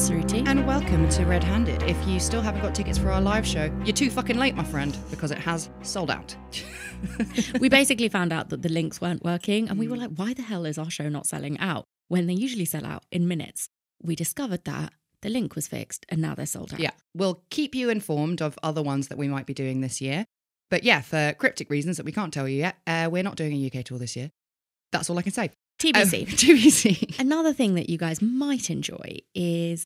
And welcome to Red Handed. If you still haven't got tickets for our live show, you're too fucking late, my friend, because it has sold out. we basically found out that the links weren't working, and we were like, why the hell is our show not selling out when they usually sell out in minutes? We discovered that the link was fixed and now they're sold out. Yeah, we'll keep you informed of other ones that we might be doing this year. But yeah, for cryptic reasons that we can't tell you yet, uh, we're not doing a UK tour this year. That's all I can say. TBC. Um, TBC. Another thing that you guys might enjoy is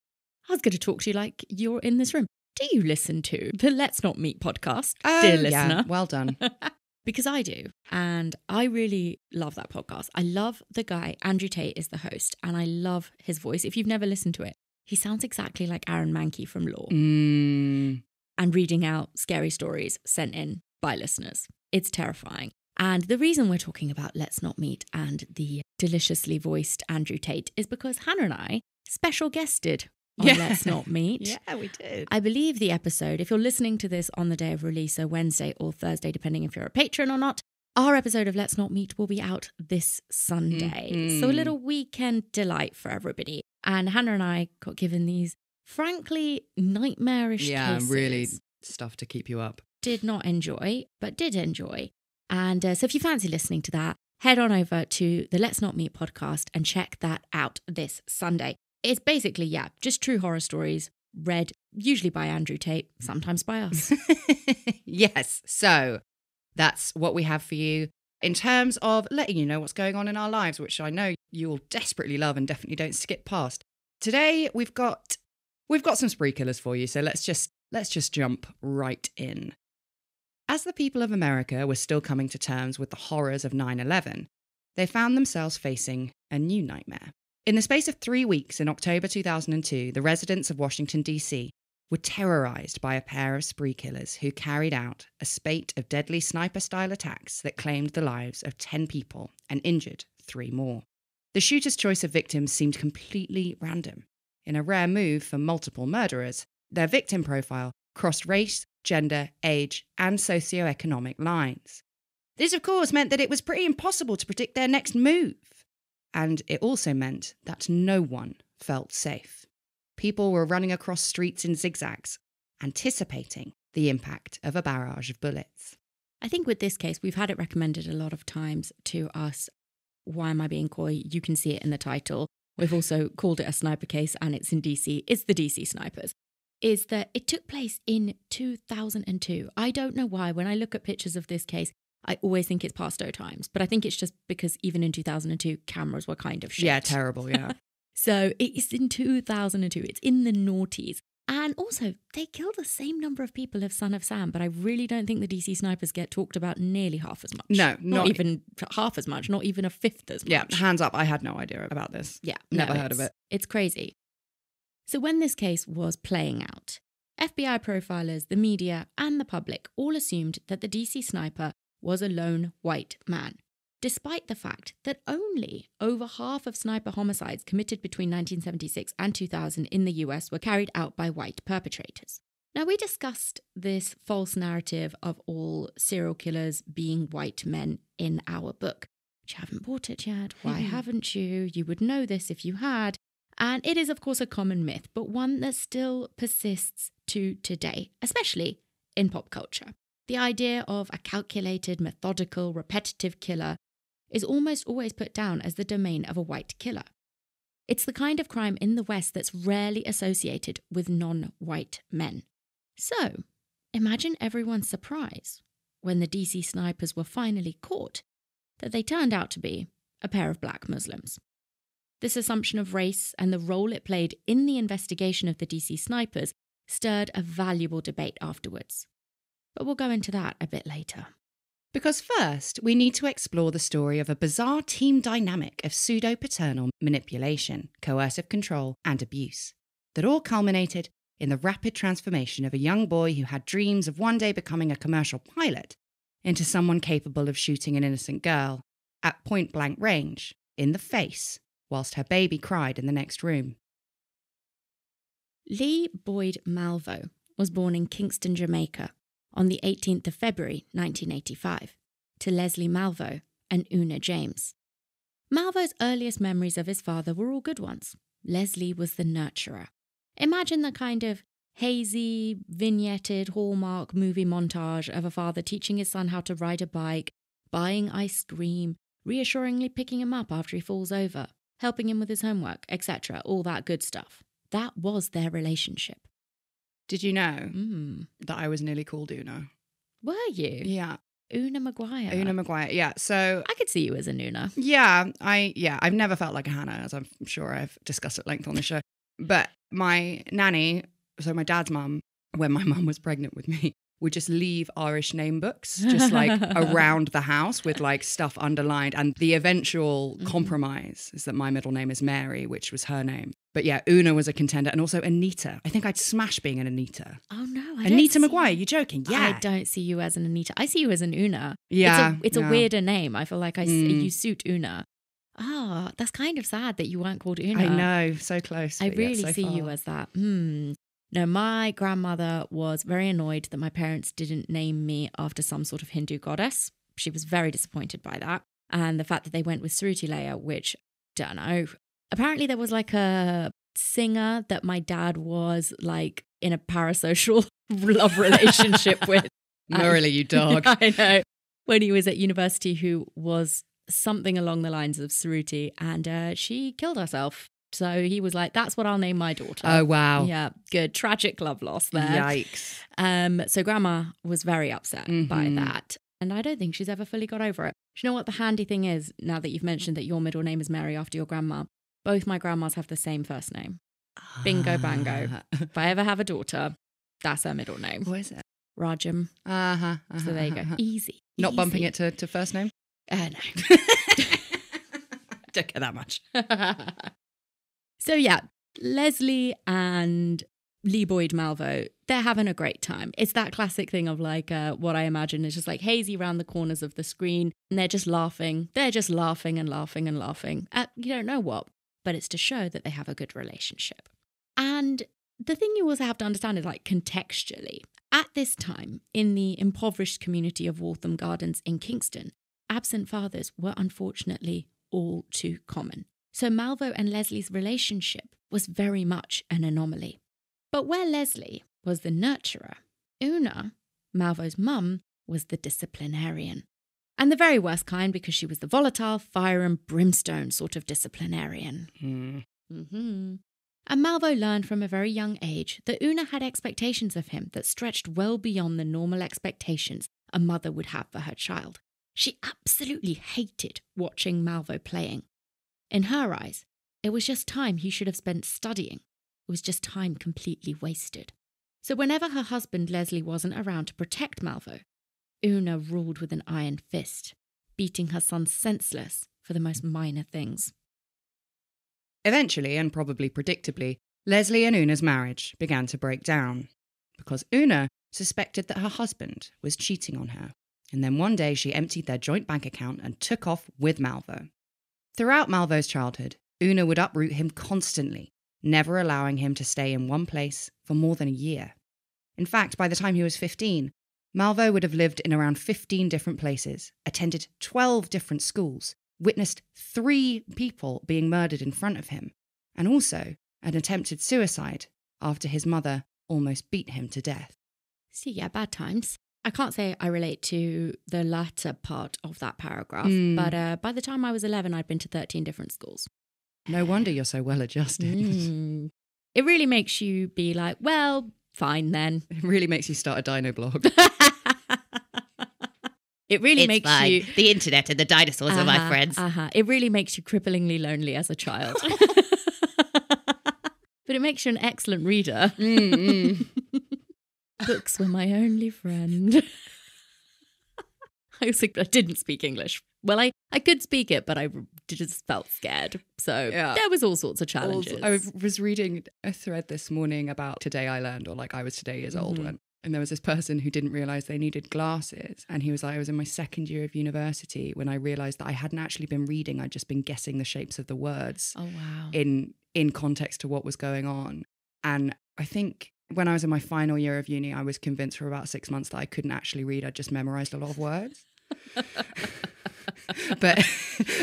I was going to talk to you like you're in this room. Do you listen to the Let's Not Meet podcast, Oh, dear yeah, listener? well done. because I do. And I really love that podcast. I love the guy, Andrew Tate is the host, and I love his voice. If you've never listened to it, he sounds exactly like Aaron Mahnke from Lore Mm, and reading out scary stories sent in by listeners. It's terrifying. And the reason we're talking about Let's Not Meet and the deliciously voiced Andrew Tate is because Hannah and I special guested on Yeah. Let's Not Meet. yeah, we did. I believe the episode, if you're listening to this on the day of release, so Wednesday or Thursday, depending if you're a patron or not, our episode of Let's Not Meet will be out this Sunday. So a Mhm. little weekend delight for everybody. And Hannah and I got given these frankly nightmarish yeah, cases. really stuff to keep you up. Did not enjoy, but did enjoy. And uh, so if you fancy listening to that, head on over to the Let's Not Meet podcast and check that out this Sunday. It's basically, yeah, just true horror stories read usually by Andrew Tate, sometimes by us. yes. So that's what we have for you in terms of letting you know what's going on in our lives, which I know you will desperately love and definitely don't skip past. Today we've got we've got some spree killers for you, so let's just let's just jump right in. As the people of America were still coming to terms with the horrors of 9/11, they found themselves facing a new nightmare. In the space of 3 weeks in October 2002, the residents of Washington D.C were terrorized by a pair of spree killers who carried out a spate of deadly sniper style attacks that claimed the lives of 10 people and injured three more. The shooter's choice of victims seemed completely random. In a rare move for multiple murderers, their victim profile crossed race, gender, age, and socioeconomic lines. This, of course, meant that it was pretty impossible to predict their next move. And it also meant that no one felt safe. People were running across streets in zigzags, anticipating the impact of a barrage of bullets. I think with this case, we've had it recommended a lot of times to us. Why am I being coy? You can see it in the title. We've also called it a sniper case, and it's in DC. It's the DC snipers. Is that it took place in 2002. I don't know why. When I look at pictures of this case, I always think it's past O times, but I think it's just because even in 2002, cameras were kind of shit. Yeah, terrible, yeah. So it's in 2002. It's in the noughties. And also, they killed the same number of people as Son of Sam, but I really don't think the DC snipers get talked about nearly half as much. No, not, not- even half as much, not even a fifth as much. yeah, hands up. I had no idea about this. Yeah, Never no, heard of it. It's crazy. So, when this case was playing out, FBI profilers, the media, and the public all assumed that the DC sniper was a lone white man, despite the fact that only over half of sniper homicides committed between 1976 and 2000 in the US were carried out by white perpetrators. Now, we discussed this false narrative of all serial killers being white men in our book. But you haven't bought it yet. Why mm-hmm. haven't you? You would know this if you had. And it is, of course, a common myth, but one that still persists to today, especially in pop culture. The idea of a calculated, methodical, repetitive killer is almost always put down as the domain of a white killer. It's the kind of crime in the West that's rarely associated with non white men. So, imagine everyone's surprise when the DC snipers were finally caught that they turned out to be a pair of black Muslims. This assumption of race and the role it played in the investigation of the DC snipers stirred a valuable debate afterwards. But we'll go into that a bit later. Because first, we need to explore the story of a bizarre team dynamic of pseudo paternal manipulation, coercive control, and abuse that all culminated in the rapid transformation of a young boy who had dreams of one day becoming a commercial pilot into someone capable of shooting an innocent girl at point blank range in the face whilst her baby cried in the next room. Lee Boyd Malvo was born in Kingston, Jamaica on the 18th of February 1985 to Leslie Malvo and Una James. Malvo's earliest memories of his father were all good ones. Leslie was the nurturer, Imagine the kind of hazy, vignetted Hallmark movie montage of a father teaching his son how to ride a bike, buying ice cream, reassuringly picking him up after he falls over, helping him with his homework, etc. All that good stuff. That was their relationship. Did you know Mm. that I was nearly called Una? Were you? Yeah. Una Maguire. Una Maguire. Yeah. So I could see you as a Una. Yeah, I yeah, I've never felt like a Hannah, as I'm sure I've discussed at length on the show. But my nanny, so my dad's mum, when my mum was pregnant with me, would just leave Irish name books just like around the house with like stuff underlined. And the eventual Mhm. compromise is that my middle name is Mary, which was her name. But yeah, Una was a contender, and also Anita. I think I'd smash being an Anita. Oh no, I Anita Maguire, you. are joking? Yeah, I don't see you as an Anita. I see you as an Una. yeah. It's a, it's yeah. a weirder name. I feel like I Mm. you suit Una. Ah, that's kind of sad that you weren't called Una. I know, so close. I really so see you as that. Hmm. No, my grandmother was very annoyed that my parents didn't name me after some sort of Hindu goddess. She was very disappointed by that. And the fact that they went with Sruti Leia, which, don't know. Apparently, there was like a singer that my dad was like in a parasocial love relationship with. Morally, you dog. I know. When he was at university, who was something along the lines of Saruti, and uh, she killed herself. So he was like, "That's what I'll name my daughter." Oh wow. yeah, good tragic love loss there. Yikes. Um, so grandma was very upset by Mhm. that, and I don't think she's ever fully got over it. Do you know what the handy thing is? Now that you've mentioned that your middle name is Mary after your grandma, both my grandmas have the same first name. Bingo bango. Ah. If I ever have a daughter, that's her middle name, what is it? Rajam. Uh huh. So there you go, easy. Not bumping it to, to first name? Uh, no. Don't care that much. so yeah, Leslie and Lee Boyd Malvo, they're having a great time. It's that classic thing of like uh, what I imagine is just like hazy around the corners of the screen, and they're just laughing. They're just laughing and laughing and laughing at you don't know what, but it's to show that they have a good relationship. And the thing you also have to understand is like contextually, at this time in the impoverished community of Waltham Gardens in Kingston, absent fathers were unfortunately all too common. So Malvo and Leslie's relationship was very much an anomaly. But where Leslie was the nurturer, Una, Malvo's mum, was the disciplinarian. And the very worst kind because she was the volatile, fire and brimstone sort of disciplinarian. Hmm. hmm And Malvo learned from a very young age that Una had expectations of him that stretched well beyond the normal expectations a mother would have for her child. She absolutely hated watching Malvo playing. In her eyes, it was just time he should have spent studying. It was just time completely wasted. So whenever her husband Leslie wasn't around to protect Malvo, Una ruled with an iron fist, beating her son senseless for the most minor things. Eventually, and probably predictably, Leslie and Una's marriage began to break down because Una suspected that her husband was cheating on her. And then one day she emptied their joint bank account and took off with Malvo. Throughout Malvo's childhood, Una would uproot him constantly, never allowing him to stay in one place for more than a year. In fact, by the time he was 15, Malvo would have lived in around 15 different places, attended 12 different schools, witnessed three people being murdered in front of him, and also an attempted suicide after his mother almost beat him to death. See, yeah, bad times. I can't say I relate to the latter part of that paragraph, Mm. but uh, by the time I was 11, I'd been to 13 different schools. No wonder you're so well adjusted. Mm. It really makes you be like, well, fine then. It really makes you start a dino blog. it really makes you. The internet and the dinosaurs Uh-huh, Uh-huh. It really makes you cripplingly lonely as a child. but it makes you an excellent reader. Mm, Books were my only friend. I, was, like, I didn't speak English. Well, I, I could speak it, but I just felt scared. So Yeah. there was all sorts of challenges. I was reading a thread this morning about today I learned, or like I was today years old Mhm. when. And there was this person who didn't realize they needed glasses. And he was like, I was in my second year of university when I realized that I hadn't actually been reading, I'd just been guessing the shapes of the words. oh, wow. in in context to what was going on. And I think when I was in my final year of uni, I was convinced for about six months that I couldn't actually read. I just memorized a lot of words. but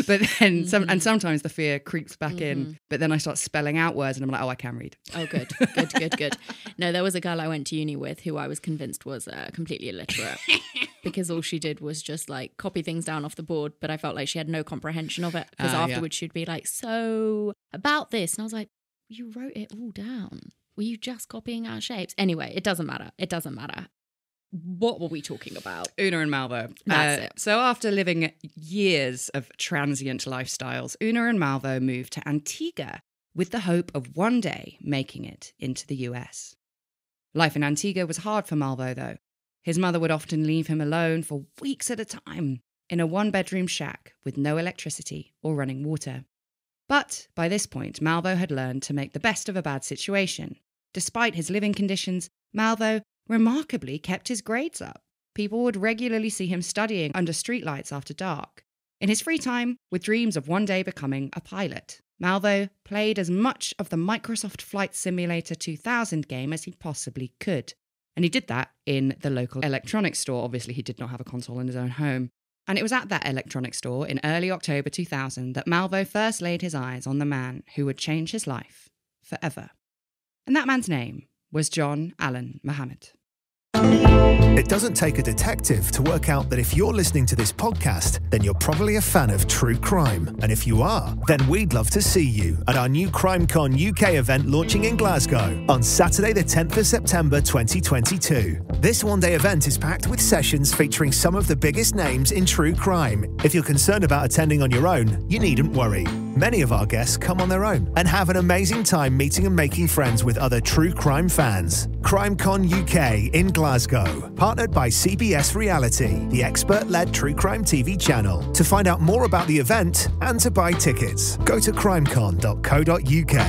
but then some and sometimes the fear creeps back in. But then I start spelling out words and I'm like, oh, I can read. Oh, good, good, good, good. No, there was a girl I went to uni with who I was convinced was uh, completely illiterate because all she did was just like copy things down off the board, but I felt like she had no comprehension of it because Ah, yeah. afterwards she'd be like, "So about this," and I was like, "You wrote it all down. Were you just copying our shapes?" Anyway, it doesn't matter. It doesn't matter. What were we talking about? Una and Malvo. That's Uh, it. So after living years of transient lifestyles, Una and Malvo moved to Antigua with the hope of one day making it into the US. Life in Antigua was hard for Malvo, though. His mother would often leave him alone for weeks at a time in a one bedroom shack with no electricity or running water. But by this point, Malvo had learned to make the best of a bad situation. Despite his living conditions, Malvo remarkably kept his grades up. People would regularly see him studying under streetlights after dark. In his free time, with dreams of one day becoming a pilot, Malvo played as much of the Microsoft Flight Simulator 2000 game as he possibly could. And he did that in the local electronics store. Obviously, he did not have a console in his own home. And it was at that electronics store in early October 2000 that Malvo first laid his eyes on the man who would change his life forever. And that man's name was John Allen Muhammad. It doesn't take a detective to work out that if you're listening to this podcast, then you're probably a fan of true crime. And if you are, then we'd love to see you at our new CrimeCon UK event launching in Glasgow on Saturday, the 10th of September 2022. This one day event is packed with sessions featuring some of the biggest names in true crime. If you're concerned about attending on your own, you needn't worry. Many of our guests come on their own and have an amazing time meeting and making friends with other true crime fans. CrimeCon UK in Glasgow, partnered by CBS Reality, the expert led true crime TV channel. To find out more about the event and to buy tickets, go to crimecon.co.uk.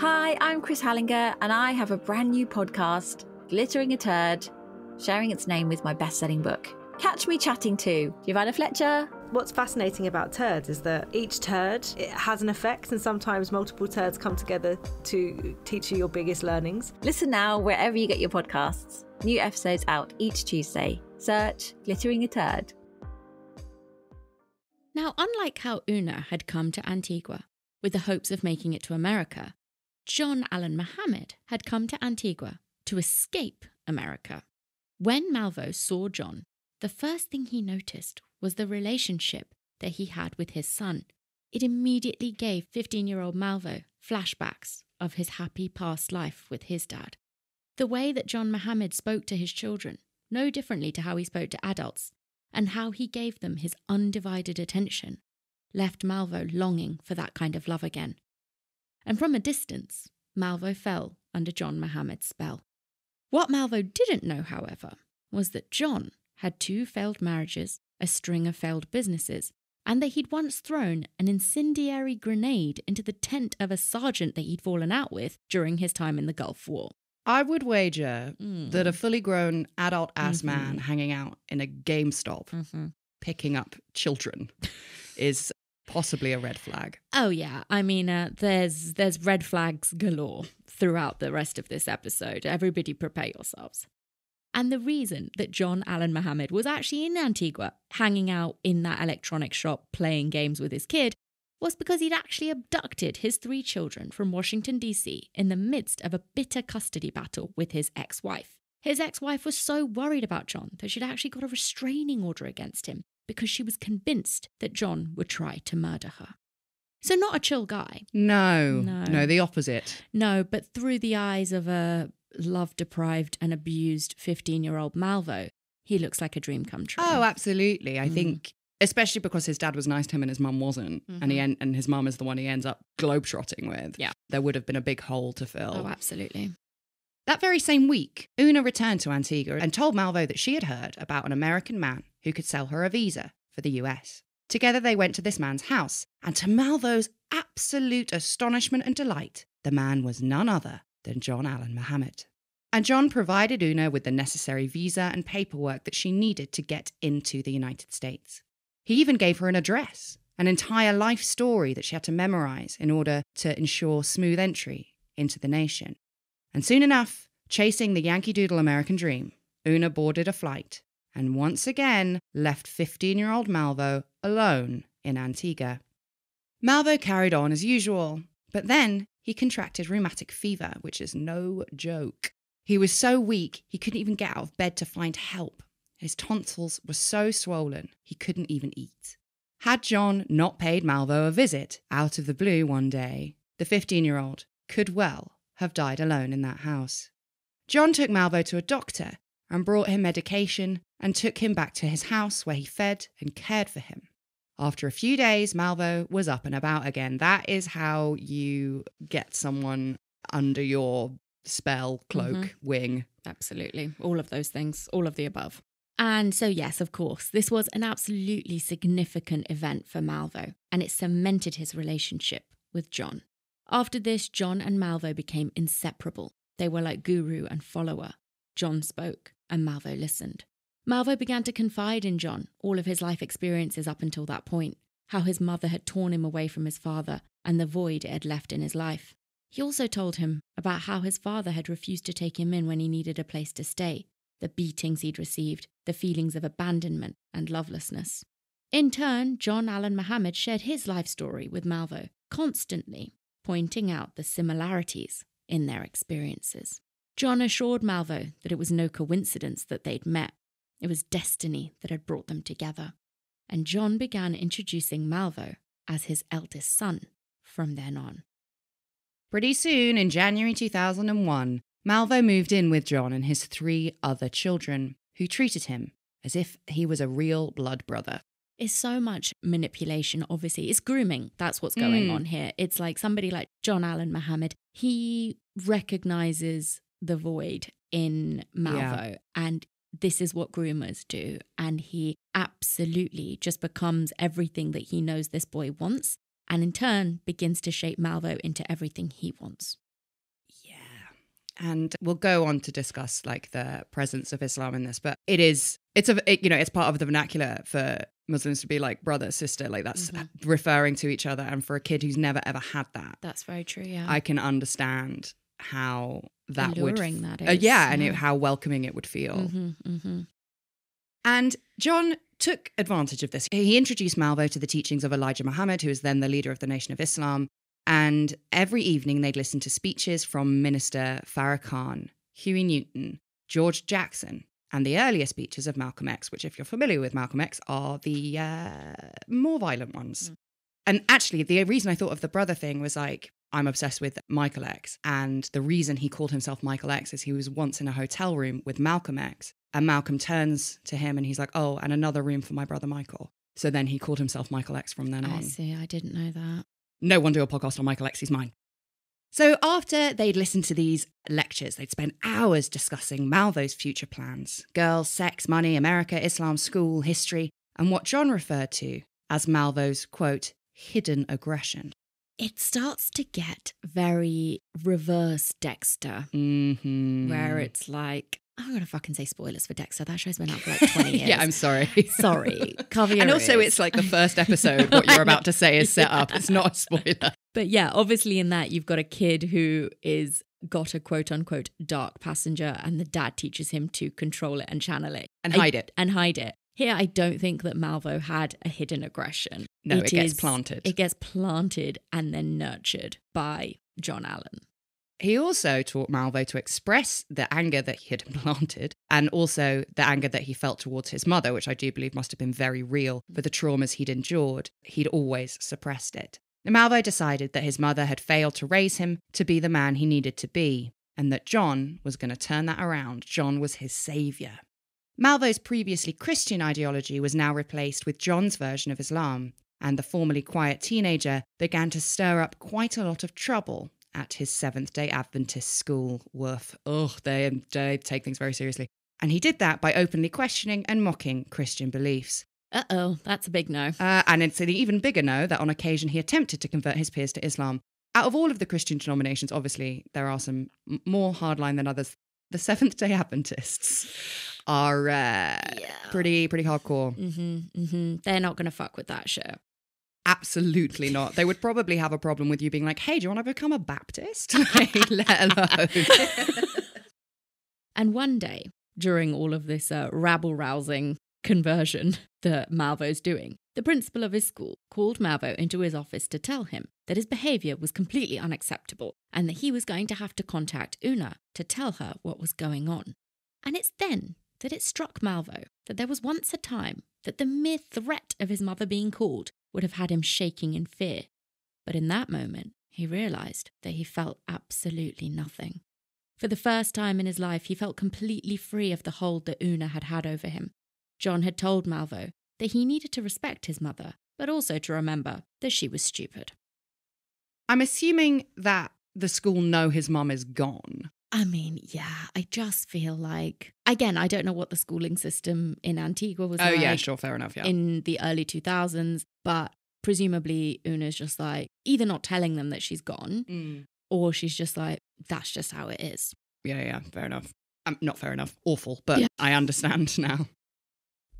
Hi, I'm Chris Hallinger, and I have a brand new podcast, Glittering a Turd, sharing its name with my best selling book. Catch me chatting to Giovanna Fletcher. What's fascinating about turds is that each turd it has an effect, and sometimes multiple turds come together to teach you your biggest learnings. Listen now wherever you get your podcasts. New episodes out each Tuesday. Search Glittering a Turd. Now, unlike how Una had come to Antigua with the hopes of making it to America, John Allen Muhammad had come to Antigua to escape America. When Malvo saw John, the first thing he noticed was the relationship that he had with his son. It immediately gave 15 year old Malvo flashbacks of his happy past life with his dad. The way that John Muhammad spoke to his children, no differently to how he spoke to adults, and how he gave them his undivided attention, left Malvo longing for that kind of love again. And from a distance, Malvo fell under John Muhammad's spell. What Malvo didn't know, however, was that John had two failed marriages, a string of failed businesses, and that he'd once thrown an incendiary grenade into the tent of a sergeant that he'd fallen out with during his time in the Gulf War. I would wager Mm. that a fully grown adult ass Mhm. man hanging out in a GameStop Mm-hmm. picking up children is possibly a red flag. Oh yeah, I mean, uh, there's there's red flags galore throughout the rest of this episode. Everybody, prepare yourselves. And the reason that John Allen Muhammad was actually in Antigua, hanging out in that electronic shop, playing games with his kid, was because he'd actually abducted his three children from Washington D.C. in the midst of a bitter custody battle with his ex-wife. His ex-wife was so worried about John that she'd actually got a restraining order against him because she was convinced that John would try to murder her. So, not a chill guy. No, No. no, the opposite. No, but through the eyes of a love deprived and abused 15 year old Malvo, he looks like a dream come true. Oh, absolutely. I Mm. think, especially because his dad was nice to him and his mum wasn't, and he en- and his mum is the one he ends up globetrotting with. Mm-hmm. Yeah. there would have been a big hole to fill. Oh, absolutely. That very same week, Una returned to Antigua and told Malvo that she had heard about an American man who could sell her a visa for the US. Together, they went to this man's house, and to Malvo's absolute astonishment and delight, the man was none other than John Allen Muhammad. And John provided Una with the necessary visa and paperwork that she needed to get into the United States. He even gave her an address, an entire life story that she had to memorize in order to ensure smooth entry into the nation. And soon enough, chasing the Yankee Doodle American dream Una boarded a flight and once again left 15 year old Malvo alone in Antigua. Malvo carried on as usual, but then he contracted rheumatic fever, which is no joke. He was so weak he couldn't even get out of bed to find help. His tonsils were so swollen he couldn't even eat. Had John not paid Malvo a visit out of the blue one day, the 15 year old could well have died alone in that house. John took Malvo to a doctor and brought him medication and took him back to his house where he fed and cared for him. After a few days, Malvo was up and about again. That is how you get someone under your spell, cloak, Mhm. wing. Absolutely. All of those things, all of the above. And so, yes, of course, this was an absolutely significant event for Malvo, and it cemented his relationship with John. After this, John and Malvo became inseparable. They were like guru and follower. John spoke, and Malvo listened. Malvo began to confide in John all of his life experiences up until that point, how his mother had torn him away from his father and the void it had left in his life. He also told him about how his father had refused to take him in when he needed a place to stay, the beatings he'd received, the feelings of abandonment and lovelessness. In turn, John Allen Muhammad shared his life story with Malvo, constantly pointing out the similarities in their experiences. John assured Malvo that it was no coincidence that they'd met. It was destiny that had brought them together. And John began introducing Malvo as his eldest son from then on. Pretty soon, in January 2001, Malvo moved in with John and his three other children, who treated him as if he was a real blood brother. It's so much manipulation, obviously. It's grooming. That's what's going Mm. on here. It's like somebody like John Allen Muhammad, he recognizes the void in Malvo. And this is what groomers do. And he absolutely just becomes everything that he knows this boy wants. And in turn, begins to shape Malvo into everything he wants. Yeah. And we'll go on to discuss like the presence of Islam in this, but it is, it's a, it, you know, it's part of the vernacular for Muslims to be like brother, sister, like that's mm-hmm. referring to each other. And for a kid who's never ever had that, That's very true. Yeah. I can understand how that Alluring would, that Uh, is, yeah, and it, how welcoming it would feel. hmm hmm And John took advantage of this. He introduced Malvo to the teachings of Elijah Muhammad, who was then the leader of the Nation of Islam. And every evening they'd listen to speeches from Minister Farrakhan, Huey Newton, George Jackson, and the earlier speeches of Malcolm X, which, if you're familiar with Malcolm X, are the uh, more violent ones. And actually, the reason I thought of the brother thing was like, I'm obsessed with Michael X. And the reason he called himself Michael X is he was once in a hotel room with Malcolm X. And Malcolm turns to him and he's like, Oh, and another room for my brother Michael. So then he called himself Michael X from then on. I see. I didn't know that. No one do a podcast on Michael X, he's mine. So after they'd listened to these lectures, they'd spend hours discussing Malvo's future plans girls, sex, money, America, Islam, school, history, and what John referred to as Malvo's, quote, hidden aggression. It starts to get very reverse Dexter, Mm-hmm. where it's like, I'm going to fucking say spoilers for Dexter. That show's been out for like 20 years. yeah, I'm sorry. sorry. Cover your and also, ears. it's like the first episode. What you're about to say is set up. It's not a spoiler. But yeah, obviously in that you've got a kid who is got a quote unquote dark passenger and the dad teaches him to control it and channel it. And I- hide it. And hide it. Here I don't think that Malvo had a hidden aggression. No, it gets is- planted. It gets planted and then nurtured by John Allen. He also taught Malvo to express the anger that he had planted and also the anger that he felt towards his mother, which I do believe must have been very real for the traumas he'd endured. He'd always suppressed it. Malvo decided that his mother had failed to raise him to be the man he needed to be, and that John was going to turn that around. John was his savior. Malvo's previously Christian ideology was now replaced with John's version of Islam, and the formerly quiet teenager began to stir up quite a lot of trouble at his Seventh day Adventist school. Woof. Ugh, they, they take things very seriously. And he did that by openly questioning and mocking Christian beliefs. Uh oh, that's a big no. Uh, and it's an even bigger no that on occasion he attempted to convert his peers to Islam. Out of all of the Christian denominations, obviously, there are some more hardline than others. The Seventh day Adventists are uh, pretty, pretty hardcore. Mm-hmm, mm-hmm. They're not going to fuck with that shit. Absolutely not. They would probably have a problem with you being like, hey, do you want to become a Baptist? Like, Let alone. And one day, during all of this uh, rabble rousing conversion that Malvo's doing. The principal of his school called Malvo into his office to tell him that his behaviour was completely unacceptable and that he was going to have to contact Una to tell her what was going on. And it's then that it struck Malvo that there was once a time that the mere threat of his mother being called would have had him shaking in fear. But in that moment, he realised that he felt absolutely nothing. For the first time in his life, he felt completely free of the hold that Una had had over him. John had told Malvo that he needed to respect his mother, but also to remember that she was stupid. I'm assuming that the school know his mum is gone. I mean, yeah, I just feel like again, I don't know what the schooling system in Antigua was like. Oh, like yeah, sure, fair enough. Yeah. in the early 2000s, but presumably Una's just like either not telling them that she's gone Mm. or she's just like that's just how it is. Yeah, yeah, fair enough. Um, not fair enough. Awful, but Yeah. I understand now.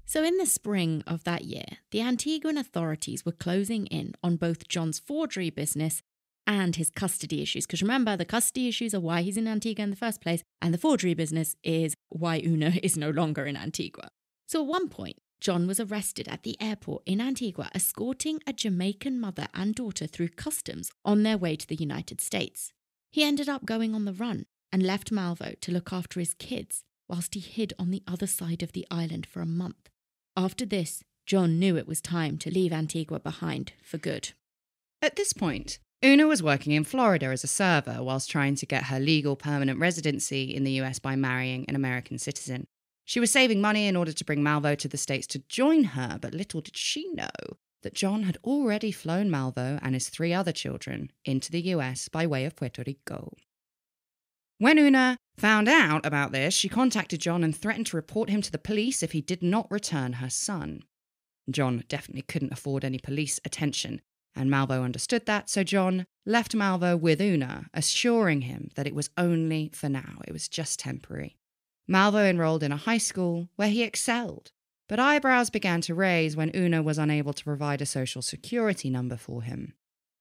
So, in the spring of that year, the Antiguan authorities were closing in on both John's forgery business and his custody issues. Because remember, the custody issues are why he's in Antigua in the first place, and the forgery business is why Una is no longer in Antigua. So, at one point, John was arrested at the airport in Antigua, escorting a Jamaican mother and daughter through customs on their way to the United States. He ended up going on the run and left Malvo to look after his kids whilst he hid on the other side of the island for a month. After this, John knew it was time to leave Antigua behind for good. At this point, Una was working in Florida as a server whilst trying to get her legal permanent residency in the US by marrying an American citizen. She was saving money in order to bring Malvo to the States to join her, but little did she know that John had already flown Malvo and his three other children into the US by way of Puerto Rico. When Una found out about this, she contacted John and threatened to report him to the police if he did not return her son. John definitely couldn't afford any police attention, and Malvo understood that, so John left Malvo with Una, assuring him that it was only for now, it was just temporary. Malvo enrolled in a high school where he excelled, but eyebrows began to raise when Una was unable to provide a social security number for him.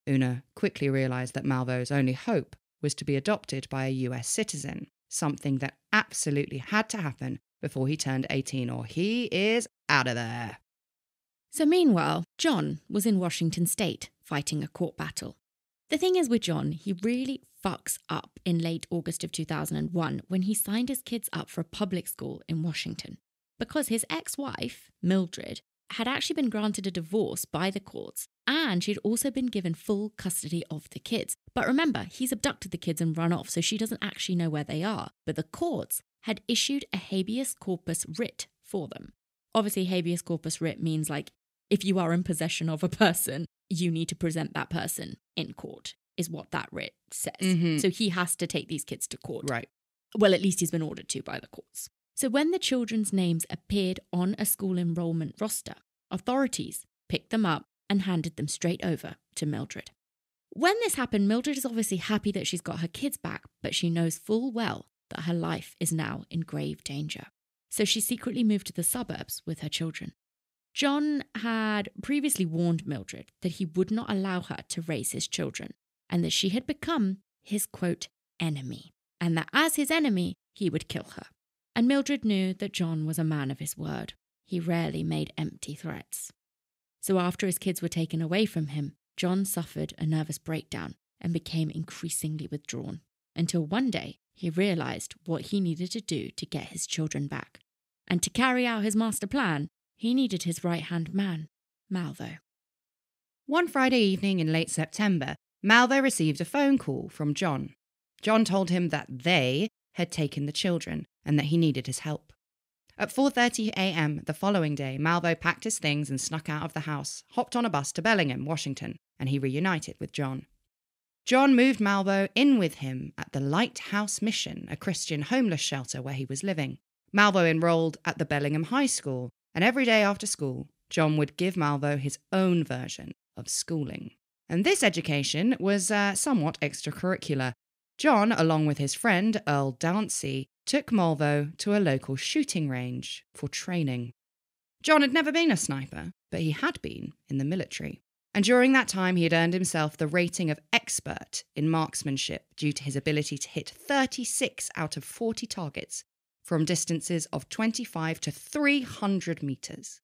Una quickly realized that Malvo's only hope was to be adopted by a US citizen, something that absolutely had to happen before he turned 18 or he is out of there. So, meanwhile, John was in Washington state fighting a court battle. The thing is with John, he really fucks up in late August of 2001 when he signed his kids up for a public school in Washington because his ex wife, Mildred, had actually been granted a divorce by the courts and she'd also been given full custody of the kids. But remember, he's abducted the kids and run off, so she doesn't actually know where they are. But the courts had issued a habeas corpus writ for them. Obviously, habeas corpus writ means like if you are in possession of a person, you need to present that person in court, is what that writ says. Mhm. So he has to take these kids to court. Right. Well, at least he's been ordered to by the courts. So when the children's names appeared on a school enrollment roster, authorities picked them up and handed them straight over to Mildred. When this happened, Mildred is obviously happy that she's got her kids back, but she knows full well that her life is now in grave danger. So she secretly moved to the suburbs with her children. John had previously warned Mildred that he would not allow her to raise his children and that she had become his quote, enemy, and that as his enemy, he would kill her. And Mildred knew that John was a man of his word. He rarely made empty threats. So after his kids were taken away from him, John suffered a nervous breakdown and became increasingly withdrawn until one day he realized what he needed to do to get his children back. And to carry out his master plan, he needed his right hand man, Malvo. One Friday evening in late September, Malvo received a phone call from John. John told him that they had taken the children and that he needed his help. At 4:30 a.m. the following day, Malvo packed his things and snuck out of the house, hopped on a bus to Bellingham, Washington, and he reunited with John. John moved Malvo in with him at the Lighthouse Mission, a Christian homeless shelter where he was living. Malvo enrolled at the Bellingham High School, and every day after school, John would give Malvo his own version of schooling. And this education was uh, somewhat extracurricular. John, along with his friend Earl Dancy, took Malvo to a local shooting range for training. John had never been a sniper, but he had been in the military. And during that time, he had earned himself the rating of expert in marksmanship due to his ability to hit 36 out of 40 targets from distances of 25 to 300 meters.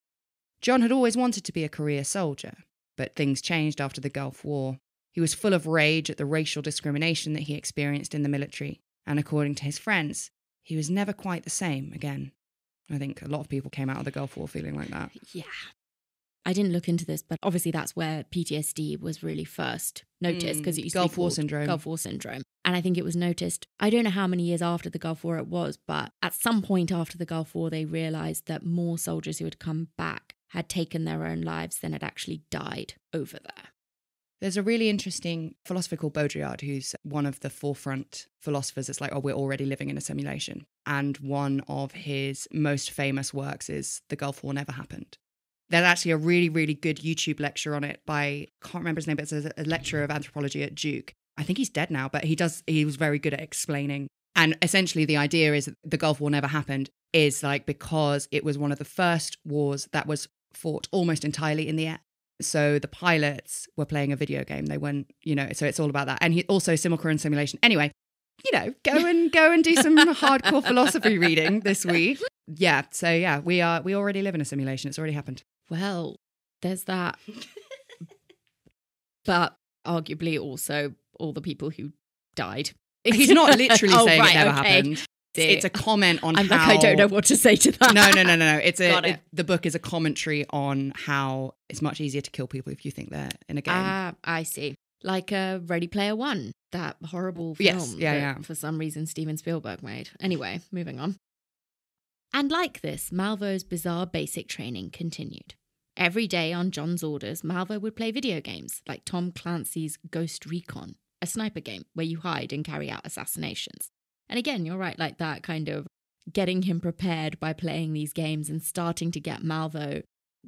John had always wanted to be a career soldier, but things changed after the Gulf War. He was full of rage at the racial discrimination that he experienced in the military, and according to his friends, he was never quite the same again. I think a lot of people came out of the Gulf War feeling like that. Yeah. I didn't look into this, but obviously that's where PTSD was really first noticed because Mm, it used Gulf to be War syndrome. Gulf War syndrome. And I think it was noticed, I don't know how many years after the Gulf War it was, but at some point after the Gulf War, they realized that more soldiers who had come back had taken their own lives than had actually died over there. There's a really interesting philosopher called Baudrillard, who's one of the forefront philosophers. It's like, oh, we're already living in a simulation. And one of his most famous works is The Gulf War Never Happened. There's actually a really, really good YouTube lecture on it by, I can't remember his name, but it's a, a lecturer of anthropology at Duke. I think he's dead now, but he does, he was very good at explaining. And essentially, the idea is that the Gulf War never happened is like because it was one of the first wars that was fought almost entirely in the air. So the pilots were playing a video game. They weren't, you know, so it's all about that. And he also simulacrum simulation. Anyway, you know, go and go and do some hardcore philosophy reading this week. Yeah. So yeah, we are we already live in a simulation. It's already happened. Well, there's that. but arguably also all the people who died. He's not literally Oh, saying right, it never okay. happened. It's a comment on I'm how like, I don't know what to say to that. no, no, no, no, no. It's a it. it- the book is a commentary on how it's much easier to kill people if you think they're in a game. Ah, I see. Like uh, Ready Player One, that horrible film Yes, yeah, that yeah. for some reason Steven Spielberg made. Anyway, moving on. And like this, Malvo's bizarre basic training continued. Every day on John's orders, Malvo would play video games like Tom Clancy's Ghost Recon, a sniper game where you hide and carry out assassinations. And again, you're right, like that kind of getting him prepared by playing these games and starting to get Malvo,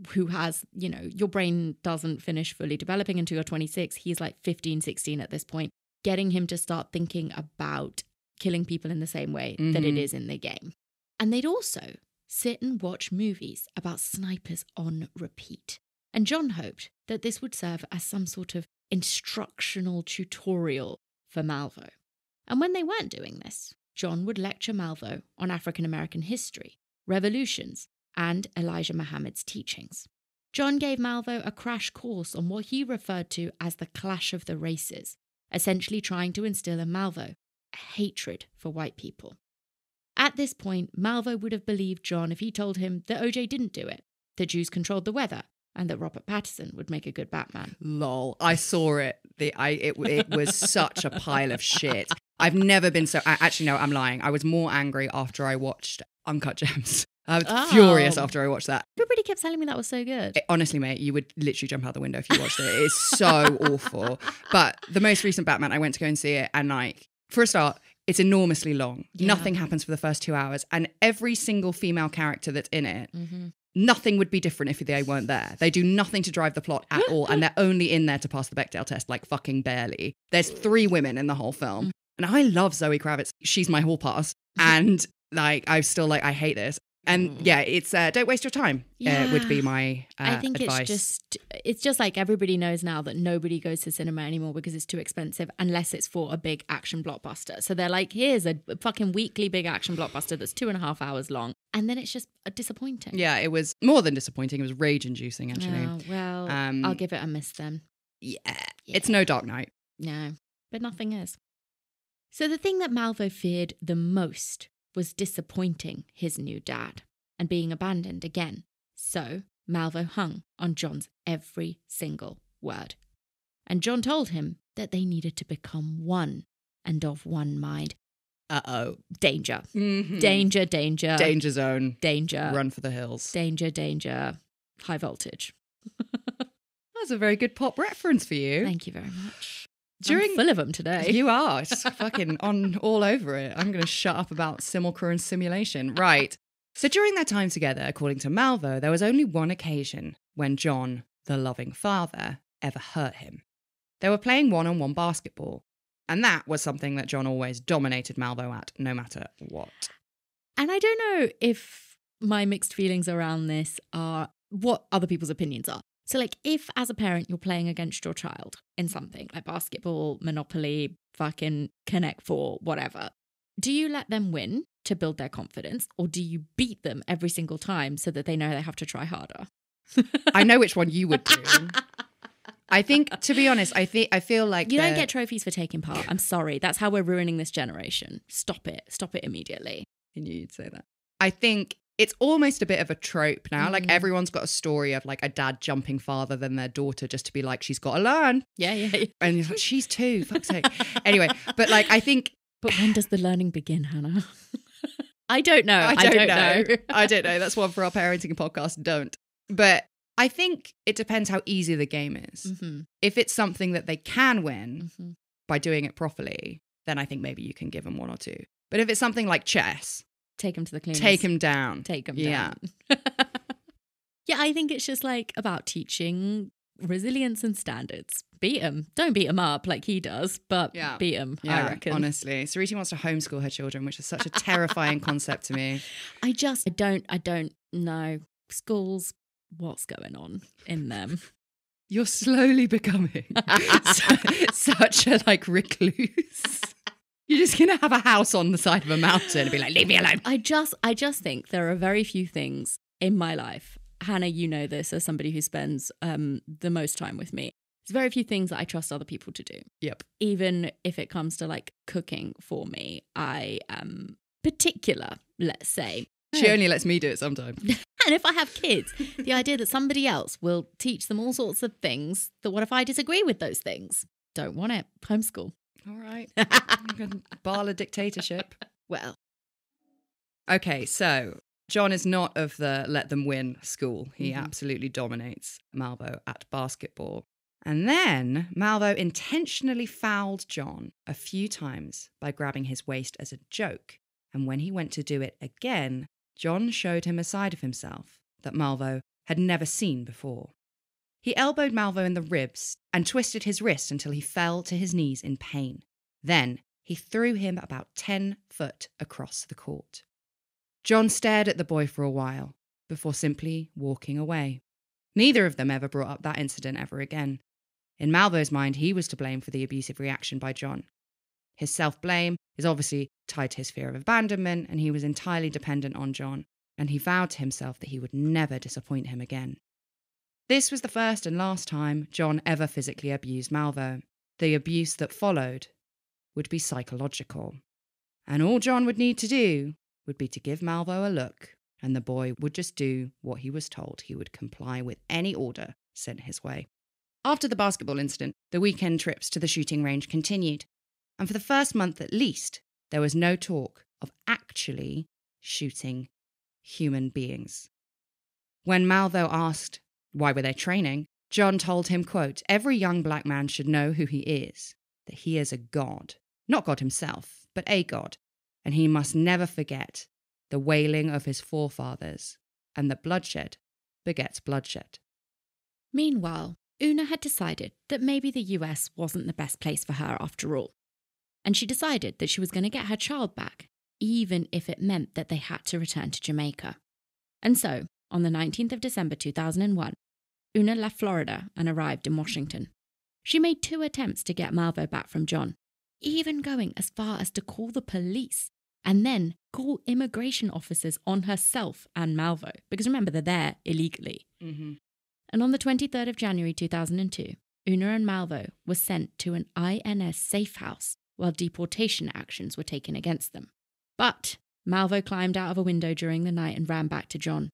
who has, you know, your brain doesn't finish fully developing until you're 26. He's like 15, 16 at this point, getting him to start thinking about killing people in the same way that it Mhm. is in the game. And they'd also sit and watch movies about snipers on repeat. And John hoped that this would serve as some sort of instructional tutorial for Malvo. And when they weren't doing this, John would lecture Malvo on African American history, revolutions, and Elijah Muhammad's teachings. John gave Malvo a crash course on what he referred to as the clash of the races, essentially trying to instill in Malvo a hatred for white people. At this point, Malvo would have believed John if he told him that OJ didn't do it, that Jews controlled the weather, and that Robert Pattinson would make a good Batman. Lol. I saw it. The I it it was such a pile of shit. I've never been so. I, actually, no, I'm lying. I was more angry after I watched Uncut Gems. I was Oh. furious after I watched that. Everybody kept telling me that was so good. It- honestly, mate, you would literally jump out the window if you watched it. It's so awful. But the most recent Batman, I went to go and see it, and like for a start, it's enormously long. Yeah. Nothing happens for the first two hours, and every single female character that's in it hmm nothing would be different if they weren't there. They do nothing to drive the plot at all, and they're only in there to pass the Bechdel test, like fucking barely. There's three women in the whole film, and I love Zoe Kravitz. She's my hall pass, and like I'm still like I hate this. And yeah, it's uh, don't waste your time. Uh, would be my uh, I think advice. it's just it's just like everybody knows now that nobody goes to cinema anymore because it's too expensive unless it's for a big action blockbuster. So they're like, here's a fucking weekly big action blockbuster that's two and a half hours long, and then it's just uh, disappointing. yeah, it was more than disappointing. It was rage inducing actually. Oh, well, Um, I'll give it a miss then. Yeah, Yeah. it's no Dark Knight. No, but nothing is. So the thing that Malvo feared the most was disappointing his new dad and being abandoned again. So Malvo hung on John's every single word. And John told him that they needed to become one and of one mind. Uh oh. Danger. Danger. Danger, danger. Danger zone. Danger. Run for the hills. Danger, danger. High voltage. That's a very good pop reference for you. Thank you very much. During I'm full of them today. You are fucking on all over it. I'm going to shut up about simulacrum and simulation. Right. So during their time together, according to Malvo, there was only one occasion when John, the loving father, ever hurt him. They were playing one on one basketball. And that was something that John always dominated Malvo at, no matter what. And I don't know if my mixed feelings around this are what other people's opinions are. So, like, if as a parent you're playing against your child in something like basketball, Monopoly, fucking Connect Four, whatever, do you let them win to build their confidence, or do you beat them every single time so that they know they have to try harder? I know which one you would do. I think, to be honest, I think I feel like You don't get trophies for taking part. I'm sorry. That's how we're ruining this generation. Stop it. Stop it immediately. I knew you'd say that. I think it's almost a bit of a trope now. Like Mm. everyone's got a story of like a dad jumping farther than their daughter just to be like, she's got to learn. Yeah, yeah. yeah. And he's like, she's two, fuck's sake. anyway, but like I think But when does the learning begin, Hannah? I don't know. I don't, know. I don't know. That's one for our parenting podcast. Don't. But I think it depends how easy the game is. Mhm, If it's something that they can win mhm. by doing it properly, then I think maybe you can give them one or two. But if it's something like chess, Take him to the cleaners. take him down. Take him Yeah. down. yeah, I think it's just like about teaching resilience and standards. Beat him. Don't beat him up like he does, but Yeah. beat him, Yeah, I reckon. honestly, Suruthi wants to homeschool her children, which is such a terrifying concept to me. I just I don't I don't know schools what's going on in them. You're slowly becoming su- such a like recluse. You're just gonna have a house on the side of a mountain and be like, "Leave me alone." I just I just think there are very few things in my life. Hannah, you know this as somebody who spends um the most time with me. There's very few things that I trust other people to do. Yep. Even if it comes to like cooking for me, I am particular, let's say. She only lets me do it sometimes. And if I have kids, the idea that somebody else will teach them all sorts of things, that what if I disagree with those things? Don't want it. Homeschool. All right, bar a dictatorship. Well, Okay, so John is not of the let them win school. He Mhm. absolutely dominates Malvo at basketball. And then Malvo intentionally fouled John a few times by grabbing his waist as a joke. And when he went to do it again, John showed him a side of himself that Malvo had never seen before. He elbowed Malvo in the ribs and twisted his wrist until he fell to his knees in pain. Then he threw him about 10 foot across the court. John stared at the boy for a while before simply walking away. Neither of them ever brought up that incident ever again. In Malvo's mind, he was to blame for the abusive reaction by John. His self blame is obviously tied to his fear of abandonment, and he was entirely dependent on John, and he vowed to himself that he would never disappoint him again. This was the first and last time John ever physically abused Malvo. The abuse that followed would be psychological. And all John would need to do would be to give Malvo a look, and the boy would just do what he was told. He would comply with any order sent his way. After the basketball incident, the weekend trips to the shooting range continued. And for the first month at least, there was no talk of actually shooting human beings. When Malvo asked why were they training, John told him, quote, every young black man should know who he is, that he is a god, not God himself, but a god, and he must never forget the wailing of his forefathers, and that bloodshed begets bloodshed. Meanwhile, Una had decided that maybe the US wasn't the best place for her after all. And she decided that she was going to get her child back, even if it meant that they had to return to Jamaica. And so, on the 19th of December 2001, Una left Florida and arrived in Washington. She made two attempts to get Malvo back from John, even going as far as to call the police and then call immigration officers on herself and Malvo, because remember, they're there illegally. Mm-hmm. And on the 23rd of January 2002, Una and Malvo were sent to an INS safe house while deportation actions were taken against them. But Malvo climbed out of a window during the night and ran back to John.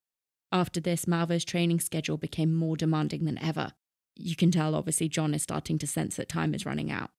After this, Malvo's training schedule became more demanding than ever. You can tell, obviously, John is starting to sense that time is running out.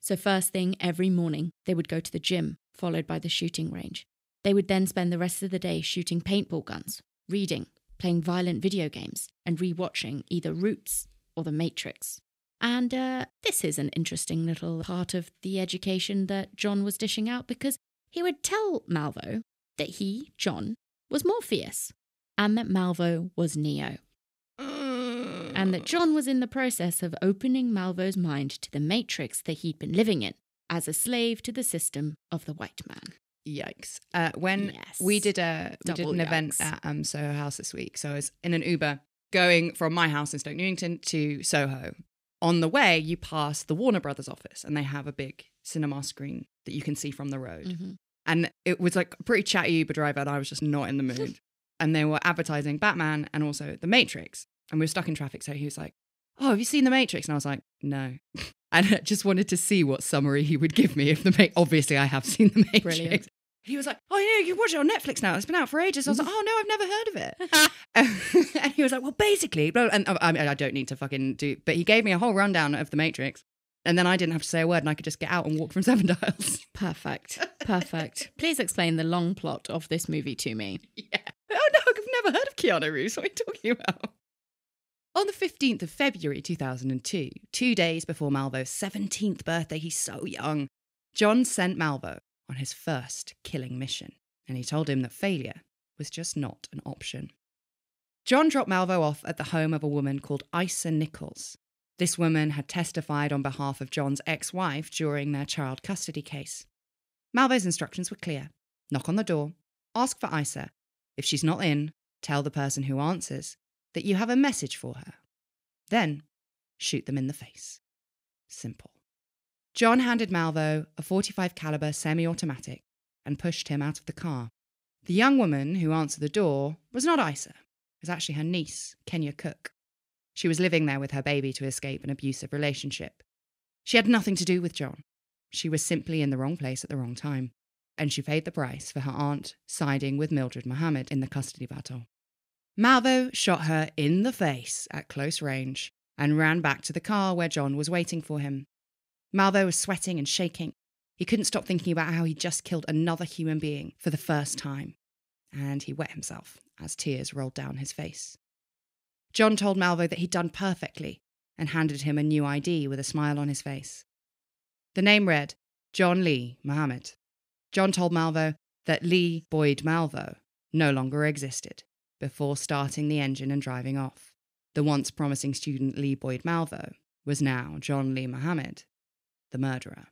So, first thing every morning, they would go to the gym, followed by the shooting range. They would then spend the rest of the day shooting paintball guns, reading, playing violent video games, and rewatching either Roots or The Matrix. And uh, this is an interesting little part of the education that John was dishing out because he would tell Malvo that he, John, was Morpheus and that Malvo was Neo, and that John was in the process of opening Malvo's mind to the matrix that he'd been living in as a slave to the system of the white man. Yikes! Uh, when Yes. we did a we did an event at um, Soho House this week, so I was in an Uber going from my house in Stoke Newington to Soho. On the way, you pass the Warner Brothers office, and they have a big cinema screen that you can see from the road. Mhm. And it was like a pretty chatty Uber driver, and I was just not in the mood. And they were advertising Batman and also The Matrix. And we were stuck in traffic. So he was like, Oh, have you seen The Matrix? And I was like, No. And I just wanted to see what summary he would give me if the Ma- obviously I have seen The Matrix. Brilliant. He was like, Oh, yeah, you can watch it on Netflix now. It's been out for ages. I was like, Oh, no, I've never heard of it. and he was like, Well, basically, blah, and uh, I, mean, I don't need to fucking do, but he gave me a whole rundown of The Matrix. And then I didn't have to say a word and I could just get out and walk from Seven Dials. Perfect. Perfect. Please explain the long plot of this movie to me. Yeah. Oh no, I've never heard of Keanu Reeves. What are you talking about? On the 15th of February 2002, two days before Malvo's 17th birthday, he's so young, John sent Malvo on his first killing mission, and he told him that failure was just not an option. John dropped Malvo off at the home of a woman called Isa Nichols. This woman had testified on behalf of John's ex wife during their child custody case. Malvo's instructions were clear knock on the door, ask for Isa. If she's not in, tell the person who answers that you have a message for her. Then shoot them in the face. Simple. John handed Malvo a 45 caliber semi-automatic and pushed him out of the car. The young woman who answered the door was not Isa. It was actually her niece, Keenya Cook. She was living there with her baby to escape an abusive relationship. She had nothing to do with John. She was simply in the wrong place at the wrong time, and she paid the price for her aunt siding with Mildred Muhammad in the custody battle. Malvo shot her in the face at close range and ran back to the car where John was waiting for him. Malvo was sweating and shaking. He couldn't stop thinking about how he just killed another human being for the first time, and he wet himself as tears rolled down his face. John told Malvo that he'd done perfectly and handed him a new ID with a smile on his face. The name read John Lee Muhammad. John told Malvo that Lee Boyd Malvo no longer existed before starting the engine and driving off. The once promising student Lee Boyd Malvo was now John Lee Muhammad, the murderer.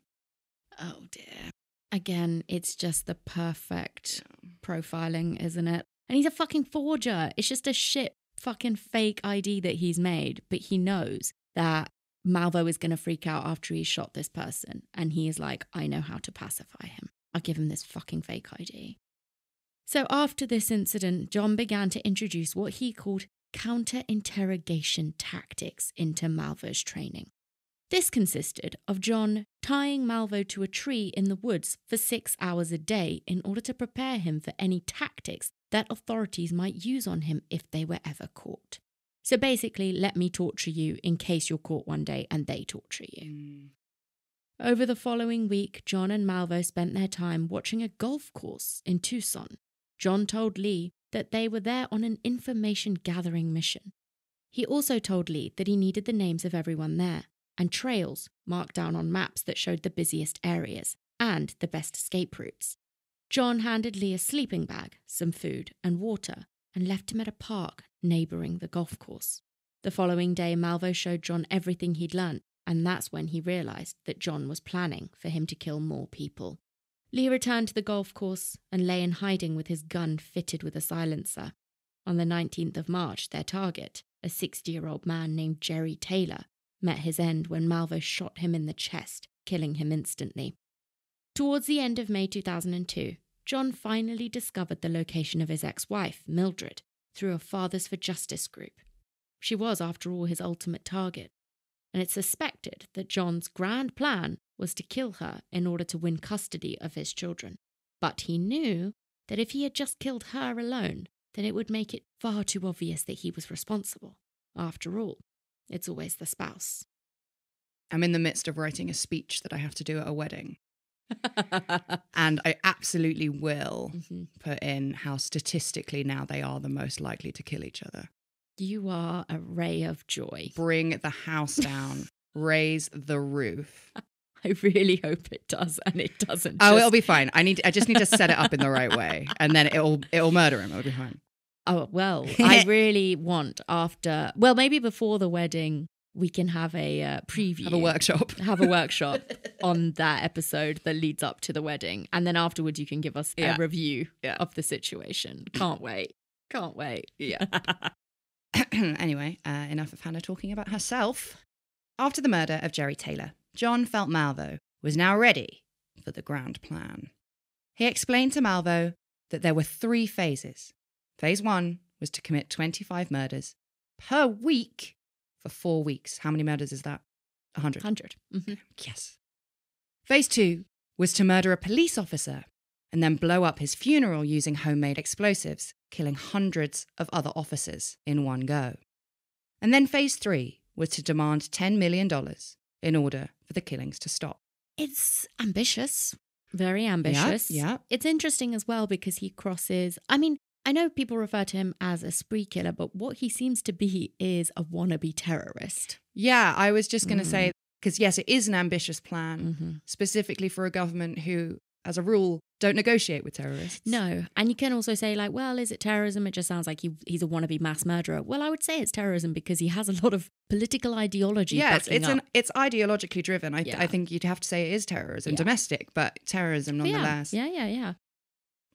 Oh dear. Again, it's just the perfect profiling, isn't it? And he's a fucking forger. It's just a shit fucking fake ID that he's made, but he knows that Malvo is going to freak out after he shot this person. And he is like, I know how to pacify him. I'll give him this fucking fake ID. So after this incident, John began to introduce what he called counter interrogation tactics into Malvo's training. This consisted of John tying Malvo to a tree in the woods for six hours a day in order to prepare him for any tactics that authorities might use on him if they were ever caught. So basically, let me torture you in case you're caught one day and they torture you. Mm. Over the following week, John and Malvo spent their time watching a golf course in Tucson. John told Lee that they were there on an information gathering mission. He also told Lee that he needed the names of everyone there and trails marked down on maps that showed the busiest areas and the best escape routes. John handed Lee a sleeping bag, some food, and water, and left him at a park neighbouring the golf course. The following day, Malvo showed John everything he'd learnt, and that's when he realised that John was planning for him to kill more people. Lee returned to the golf course and lay in hiding with his gun fitted with a silencer. On the 19th of March, their target, a 60 year old man named Jerry Taylor, met his end when Malvo shot him in the chest, killing him instantly. Towards the end of May 2002, John finally discovered the location of his ex wife, Mildred, through a Fathers for Justice group. She was, after all, his ultimate target, and it's suspected that John's grand plan was to kill her in order to win custody of his children. But he knew that if he had just killed her alone, then it would make it far too obvious that he was responsible. After all, it's always the spouse. I'm in the midst of writing a speech that I have to do at a wedding. and I absolutely will Mhm. put in how statistically now they are the most likely to kill each other. You are a ray of joy. Bring the house down, raise the roof. I really hope it does, and it doesn't. Oh, just- it'll be fine. I need. I just need to set it up in the right way, and then it'll it'll murder him. It'll be fine. Oh, well, I really want after, well, maybe before the wedding, we can have a uh, preview. Have a workshop. Have a workshop on that episode that leads up to the wedding. And then afterwards, you can give us Yeah. a review Yeah. of the situation. Can't wait. Can't wait. Yeah. anyway, uh, enough of Hannah talking about herself. After the murder of Jerry Taylor, John felt Malvo was now ready for the grand plan. He explained to Malvo that there were three phases. Phase one was to commit 25 murders per week for four weeks. How many murders is that? 100. 100. Mhm. Yes. Phase two was to murder a police officer and then blow up his funeral using homemade explosives, killing hundreds of other officers in one go. And then phase three was to demand $10 million in order for the killings to stop. It's ambitious, very ambitious. yeah. It's interesting as well because he crosses. I mean, I know people refer to him as a spree killer, but what he seems to be is a wannabe terrorist. Yeah, I was just going to say, because yes, it is an ambitious plan, Mm-hmm. specifically for a government who, as a rule, don't negotiate with terrorists. No, and you can also say like, well, is it terrorism? It just sounds like he, he's a wannabe mass murderer. Well, I would say it's terrorism because he has a lot of political ideology. Yes, backing it's up. an it's ideologically driven. I, Yeah. I think you'd have to say it is terrorism, Yeah. domestic, but terrorism nonetheless. Yeah, yeah, yeah, yeah.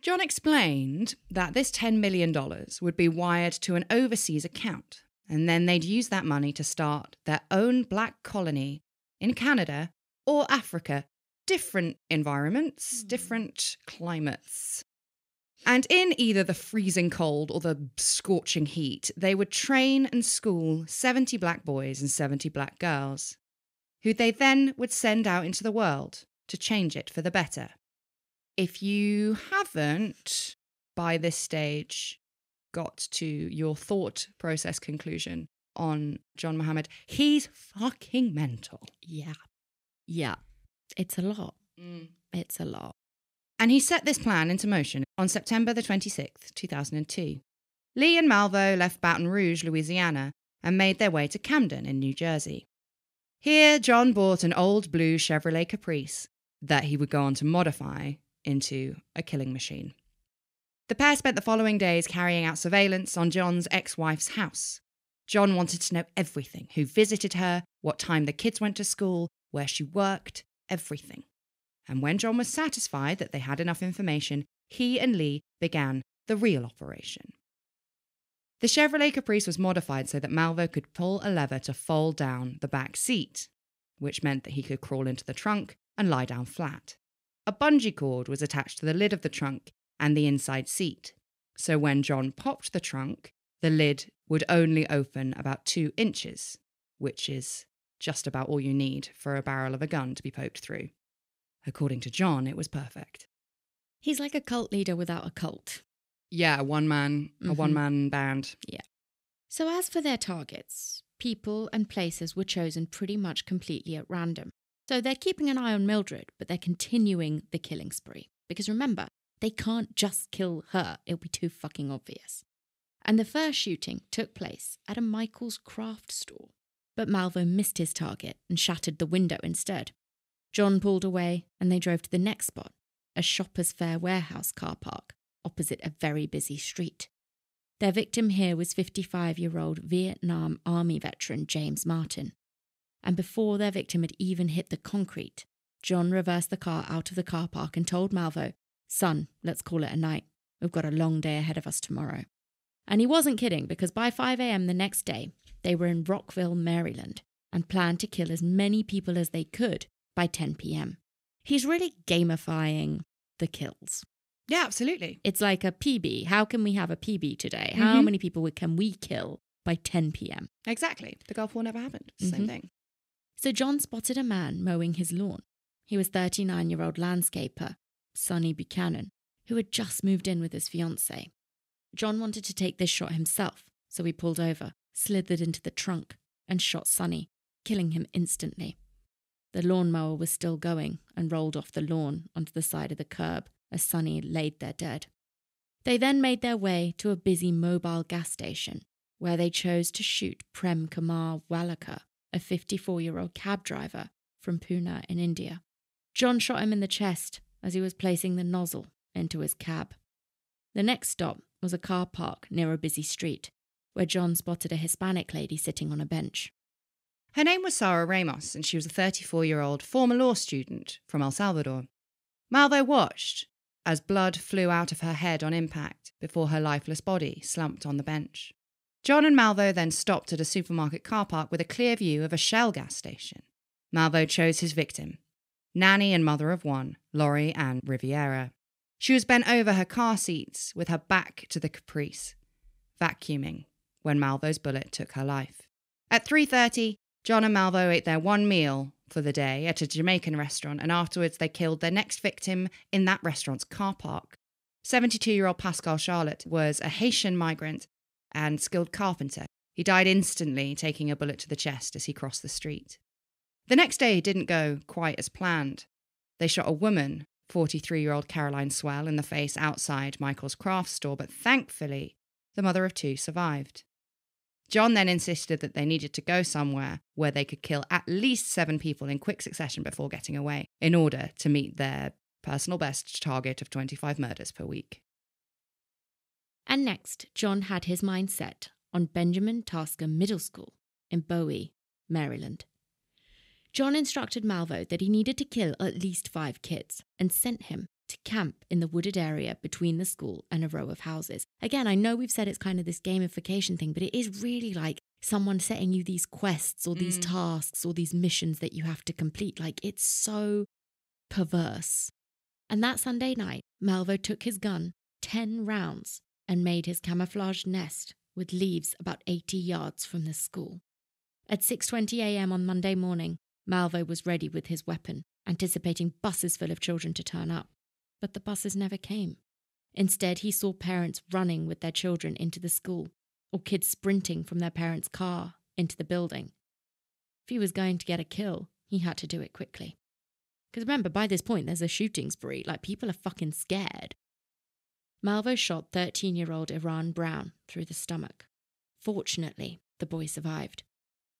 John explained that this $10 million would be wired to an overseas account, and then they'd use that money to start their own black colony in Canada or Africa. Different environments, hmm. different climates. And in either the freezing cold or the scorching heat, they would train and school 70 black boys and 70 black girls, who they then would send out into the world to change it for the better. If you haven't, by this stage, got to your thought process conclusion on John Muhammad, he's fucking mental. Yeah. Yeah. It's a lot. Mm. It's a lot. And he set this plan into motion on September the 26th, 2002. Lee and Malvo left Baton Rouge, Louisiana, and made their way to Camden in New Jersey. Here, John bought an old blue Chevrolet Caprice that he would go on to modify into a killing machine. The pair spent the following days carrying out surveillance on John's ex wife's house. John wanted to know everything who visited her, what time the kids went to school, where she worked, everything. And when John was satisfied that they had enough information, he and Lee began the real operation. The Chevrolet Caprice was modified so that Malvo could pull a lever to fold down the back seat, which meant that he could crawl into the trunk and lie down flat. A bungee cord was attached to the lid of the trunk and the inside seat, so when John popped the trunk, the lid would only open about two inches, which is just about all you need for a barrel of a gun to be poked through. According to John, it was perfect. He's like a cult leader without a cult. Yeah, one man, a Mhm. one man band. Yeah. So, as for their targets, people and places were chosen pretty much completely at random. So, they're keeping an eye on Mildred, but they're continuing the killing spree. Because remember, they can't just kill her, it'll be too fucking obvious. And the first shooting took place at a Michael's craft store. But Malvo missed his target and shattered the window instead. John pulled away and they drove to the next spot, a Shoppers Fair warehouse car park opposite a very busy street. Their victim here was 55 year old Vietnam Army veteran James Martin. And before their victim had even hit the concrete, John reversed the car out of the car park and told Malvo, Son, let's call it a night. We've got a long day ahead of us tomorrow. And he wasn't kidding because by 5 a.m. the next day, they were in Rockville, Maryland, and planned to kill as many people as they could by 10 p.m. He's really gamifying the kills. Yeah, absolutely. It's like a PB. How can we have a PB today? How Mhm. many people can we kill by 10 p.m.? Exactly. The Gulf War never happened. The Same thing. So John spotted a man mowing his lawn. He was 39 year old landscaper, Sonny Buchanan, who had just moved in with his fiancee. John wanted to take this shot himself, so he pulled over, slithered into the trunk, and shot Sonny, killing him instantly. The lawnmower was still going and rolled off the lawn onto the side of the curb as Sonny laid there dead. They then made their way to a busy Mobil gas station where they chose to shoot Prem Kumar Walekar, a 54 year old cab driver from Pune in India. John shot him in the chest as he was placing the nozzle into his cab. The next stop was a car park near a busy street where John spotted a Hispanic lady sitting on a bench. Her name was Sarah Ramos, and she was a 34 year old former law student from El Salvador. Malvo watched as blood flew out of her head on impact before her lifeless body slumped on the bench. John and Malvo then stopped at a supermarket car park with a clear view of a Shell gas station. Malvo chose his victim, nanny and mother of one, Lori Ann Rivera. She was bent over her car seats with her back to the Caprice, vacuuming when Malvo's bullet took her life. At 3:30, John and Malvo ate their one meal for the day at a Jamaican restaurant and afterwards they killed their next victim in that restaurant's car park. 72-year-old Pascal Charlot was a Haitian migrant and skilled carpenter. He died instantly taking a bullet to the chest as he crossed the street. The next day didn't go quite as planned. They shot a woman 43 year old Caroline Seawell in the face outside Michael's craft store, but thankfully, the mother of two survived. John then insisted that they needed to go somewhere where they could kill at least seven people in quick succession before getting away, in order to meet their personal best target of 25 murders per week. And next, John had his mind set on Benjamin Tasker Middle School in Bowie, Maryland. John instructed Malvo that he needed to kill at least five kids and sent him to camp in the wooded area between the school and a row of houses. Again, I know we've said it's kind of this gamification thing, but it is really like someone setting you these quests or these Mm. tasks or these missions that you have to complete. Like it's so perverse. And that Sunday night, Malvo took his gun, 10 rounds, and made his camouflaged nest with leaves about 80 yards from the school. At 6:20 a.m. on Monday morning, Malvo was ready with his weapon, anticipating buses full of children to turn up. But the buses never came. Instead, he saw parents running with their children into the school, or kids sprinting from their parents' car into the building. If he was going to get a kill, he had to do it quickly. Because remember, by this point, there's a shooting spree. Like, people are fucking scared. Malvo shot 13 year old Iran Brown through the stomach. Fortunately, the boy survived.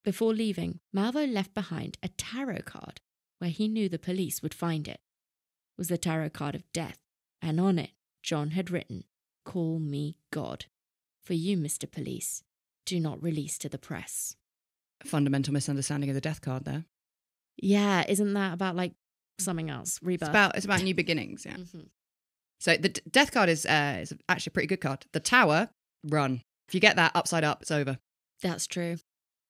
Before leaving, Malvo left behind a tarot card where he knew the police would find it. Was the tarot card of death, and on it, John had written, Call me God. For you, Mr. Police, do not release to the press. Fundamental misunderstanding of the death card there. Yeah, isn't that about like something else? Rebirth. It's about, it's about new beginnings, yeah. Mhm. So the d- death card is, uh, is actually a pretty good card. The tower, run. If you get that upside up, it's over. That's true.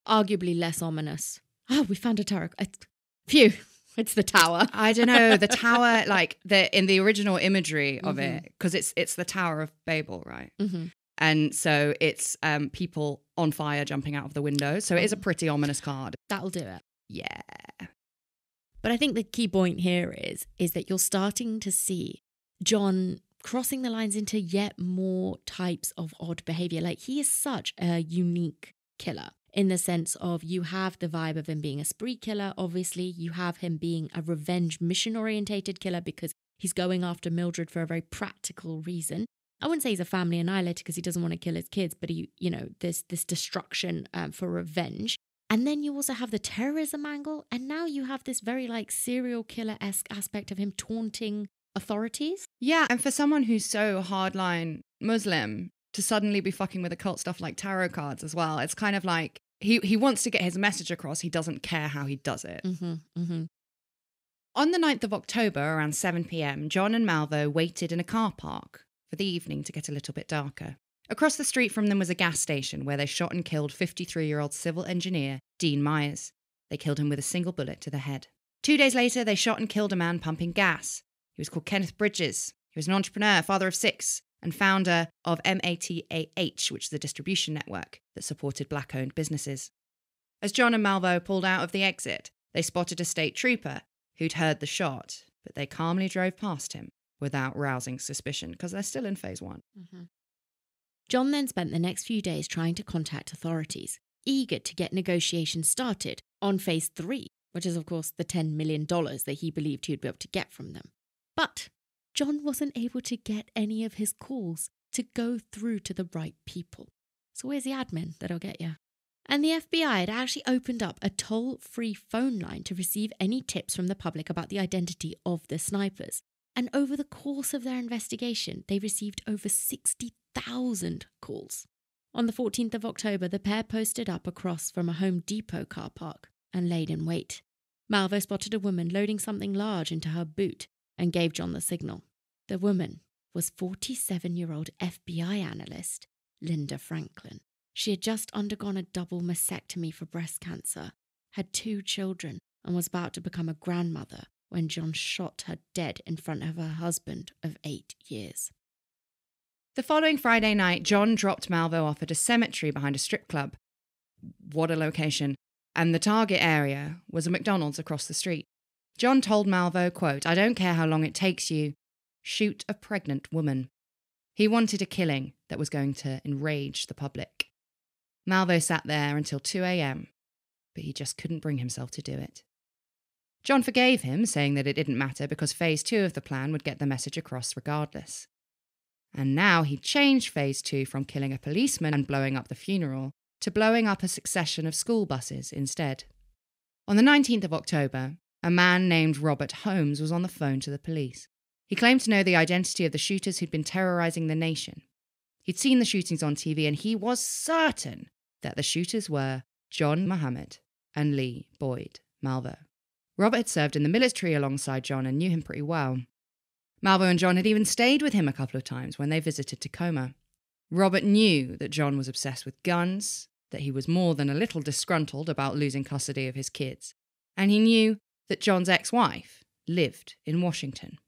Arguably less ominous. Oh, we found a tarot. Phew, it's the tower. I don't know the tower, like the in the original imagery of Mhm. it, because it's it's the Tower of Babel, right? hmm And so it's um, people on fire jumping out of the windows. So it is a pretty ominous card. That'll do it. Yeah. But I think the key point here is is that you're starting to see John crossing the lines into yet more types of odd behavior. Like he is such a unique killer in the sense of you have the vibe of him being a spree killer, obviously. You have him being a revenge mission orientated killer because he's going after Mildred for a very practical reason. I wouldn't say he's a family annihilator because he doesn't want to kill his kids, but he, you know, this this destruction um, for revenge. And then you also have the terrorism angle, and now you have this very like serial killer esque aspect of him taunting authorities. Yeah. And for someone who's so hardline Muslim to suddenly be fucking with occult stuff like tarot cards as well, it's kind of like he, he wants to get his message across. He doesn't care how he does it. Mm-hmm, mm-hmm. On the 9th of October, around 7 pm, John and Malvo waited in a car park for the evening to get a little bit darker. Across the street from them was a gas station where they shot and killed 53 year old civil engineer Dean Meyers. They killed him with a single bullet to the head. Two days later, they shot and killed a man pumping gas. He was called Kenneth Bridges. He was an entrepreneur, father of six, and founder of MATAH, which is a distribution network that supported black owned businesses. As John and Malvo pulled out of the exit, they spotted a state trooper who'd heard the shot, but they calmly drove past him without rousing suspicion because they're still in phase one. Mm-hmm. John then spent the next few days trying to contact authorities, eager to get negotiations started on phase three, which is, of course, the $10 million that he believed he'd be able to get from them. But John wasn't able to get any of his calls to go through to the right people. So where's the admin that'll get you? And the FBI had actually opened up a toll free phone line to receive any tips from the public about the identity of the snipers. And over the course of their investigation, they received over 60,000 calls. On the 14th of October, the pair posted up across from a Home Depot car park and laid in wait. Malvo spotted a woman loading something large into her boot and gave John the signal. The woman was 47 year old FBI analyst Linda Franklin. She had just undergone a double mastectomy for breast cancer, had two children, and was about to become a grandmother when John shot her dead in front of her husband of eight years. The following Friday night, John dropped Malvo off at a cemetery behind a strip club. What a location. And the target area was a McDonald's across the street. John told Malvo, quote, I don't care how long it takes you, shoot a pregnant woman. He wanted a killing that was going to enrage the public. Malvo sat there until 2 a.m., but he just couldn't bring himself to do it. John forgave him, saying that it didn't matter because phase two of the plan would get the message across regardless. And now he'd changed phase two from killing a policeman and blowing up the funeral to blowing up a succession of school buses instead. On the 19th of October, a man named Robert Holmes was on the phone to the police. He claimed to know the identity of the shooters who'd been terrorizing the nation. He'd seen the shootings on TV and he was certain that the shooters were John Muhammad and Lee Boyd Malvo. Robert had served in the military alongside John and knew him pretty well. Malvo and John had even stayed with him a couple of times when they visited Tacoma. Robert knew that John was obsessed with guns, that he was more than a little disgruntled about losing custody of his kids, and he knew that John's ex wife lived in Washington.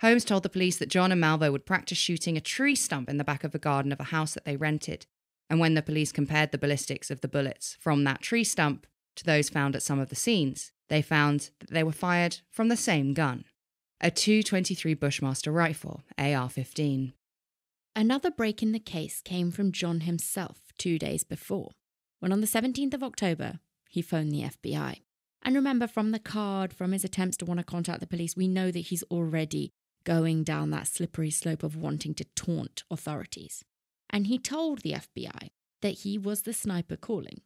Holmes told the police that John and Malvo would practice shooting a tree stump in the back of the garden of a house that they rented, and when the police compared the ballistics of the bullets from that tree stump to those found at some of the scenes, they found that they were fired from the same gun a 223 Bushmaster rifle, AR 15. Another break in the case came from John himself two days before, when on the 17th of October, he phoned the FBI. And remember, from the card, from his attempts to want to contact the police, we know that he's already going down that slippery slope of wanting to taunt authorities. And he told the FBI that he was the sniper calling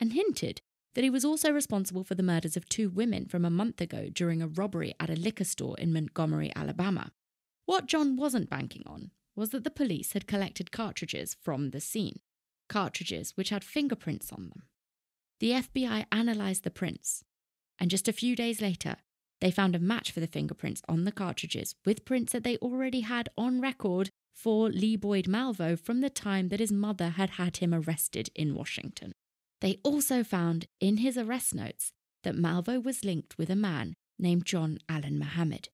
and hinted that he was also responsible for the murders of two women from a month ago during a robbery at a liquor store in Montgomery, Alabama. What John wasn't banking on was that the police had collected cartridges from the scene, cartridges which had fingerprints on them. The FBI analysed the prints, and just a few days later, they found a match for the fingerprints on the cartridges with prints that they already had on record for Lee Boyd Malvo from the time that his mother had had him arrested in Washington. They also found in his arrest notes that Malvo was linked with a man named John Allen Muhammad,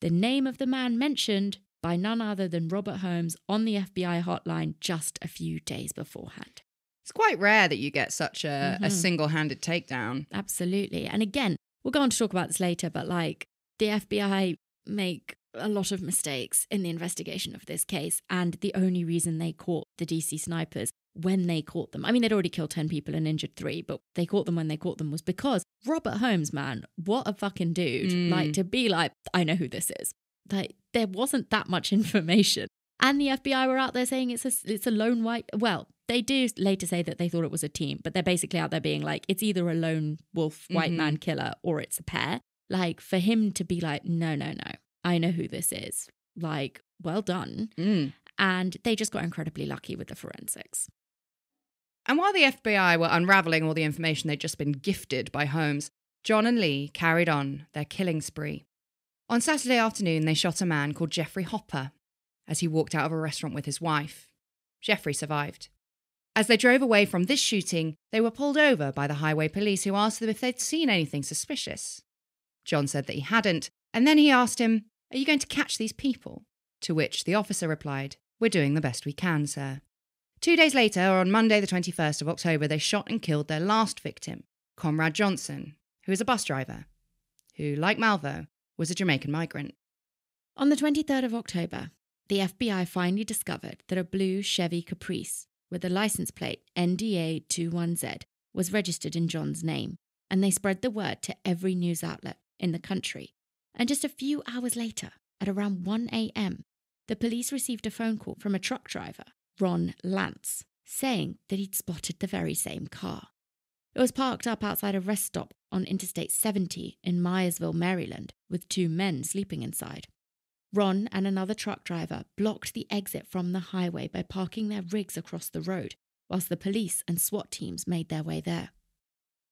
the name of the man mentioned by none other than Robert Holmes on the FBI hotline just a few days beforehand. It's quite rare that you get such a, Mhm. a single handed takedown. Absolutely. And again, we'll go on to talk about this later, but like the FBI make a lot of mistakes in the investigation of this case. And the only reason they caught the DC snipers when they caught them, I mean, they'd already killed 10 people and injured three, but they caught them when they caught them was because Robert Holmes, man, what a fucking dude. Mm. Like to be like, I know who this is. Like there wasn't that much information. And the FBI were out there saying it's a, it's a lone white. Well, they do later say that they thought it was a team, but they're basically out there being like, it's either a lone wolf white Mhm. man killer or it's a pair. Like for him to be like, no, no, no, I know who this is. Like, well done. Mm. And they just got incredibly lucky with the forensics. And while the FBI were unraveling all the information they'd just been gifted by Holmes, John and Lee carried on their killing spree. On Saturday afternoon, they shot a man called Jeffrey Hopper as he walked out of a restaurant with his wife. Jeffrey survived. As they drove away from this shooting, they were pulled over by the highway police who asked them if they'd seen anything suspicious. John said that he hadn't, and then he asked him, Are you going to catch these people? To which the officer replied, We're doing the best we can, sir. Two days later, on Monday, the 21st of October, they shot and killed their last victim, Conrad Johnson, who is a bus driver, who, like Malvo, was a Jamaican migrant. On the 23rd of October, the FBI finally discovered that a blue Chevy Caprice with a license plate NDA21Z was registered in John's name, and they spread the word to every news outlet in the country. And just a few hours later, at around 1 a.m., the police received a phone call from a truck driver, Ron Lantz, saying that he'd spotted the very same car. It was parked up outside a rest stop on Interstate 70 in Myersville, Maryland, with two men sleeping inside. Ron and another truck driver blocked the exit from the highway by parking their rigs across the road, whilst the police and SWAT teams made their way there.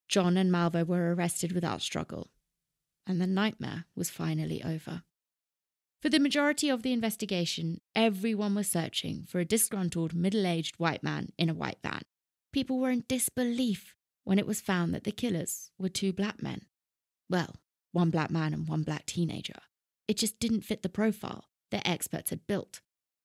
John and Malvo were arrested without struggle, and the nightmare was finally over. For the majority of the investigation, everyone was searching for a disgruntled middle aged white man in a white van. People were in disbelief when it was found that the killers were two black men. Well, one black man and one black teenager. It just didn't fit the profile that experts had built.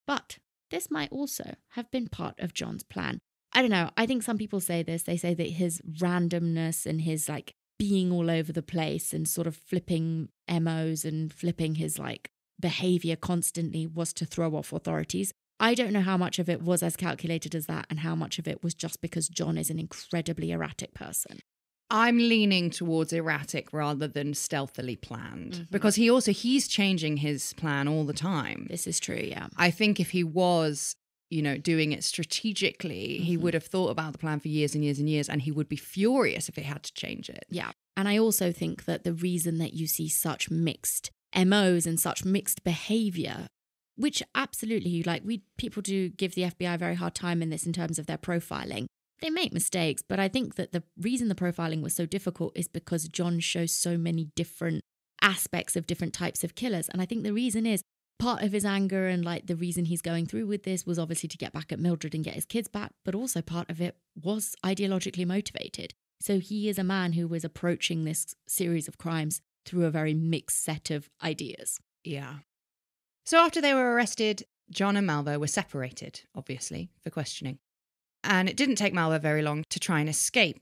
But this might also have been part of John's plan. I don't know. I think some people say this. They say that his randomness and his like being all over the place and sort of flipping MOs and flipping his like behavior constantly was to throw off authorities. I don't know how much of it was as calculated as that and how much of it was just because John is an incredibly erratic person. I'm leaning towards erratic rather than stealthily planned Mhm. because he also he's changing his plan all the time. This is true, yeah. I think if he was, you know, doing it strategically, he Mhm. would have thought about the plan for years and years and years and he would be furious if he had to change it. Yeah. And I also think that the reason that you see such mixed MOs and such mixed behavior, which absolutely like we people do give the FBI a very hard time in this in terms of their profiling. They make mistakes, but I think that the reason the profiling was so difficult is because John shows so many different aspects of different types of killers. And I think the reason is part of his anger and like the reason he's going through with this was obviously to get back at Mildred and get his kids back, but also part of it was ideologically motivated. So he is a man who was approaching this series of crimes through a very mixed set of ideas. Yeah. So after they were arrested, John and Malvo were separated, obviously, for questioning. And it didn't take Malvo very long to try and escape.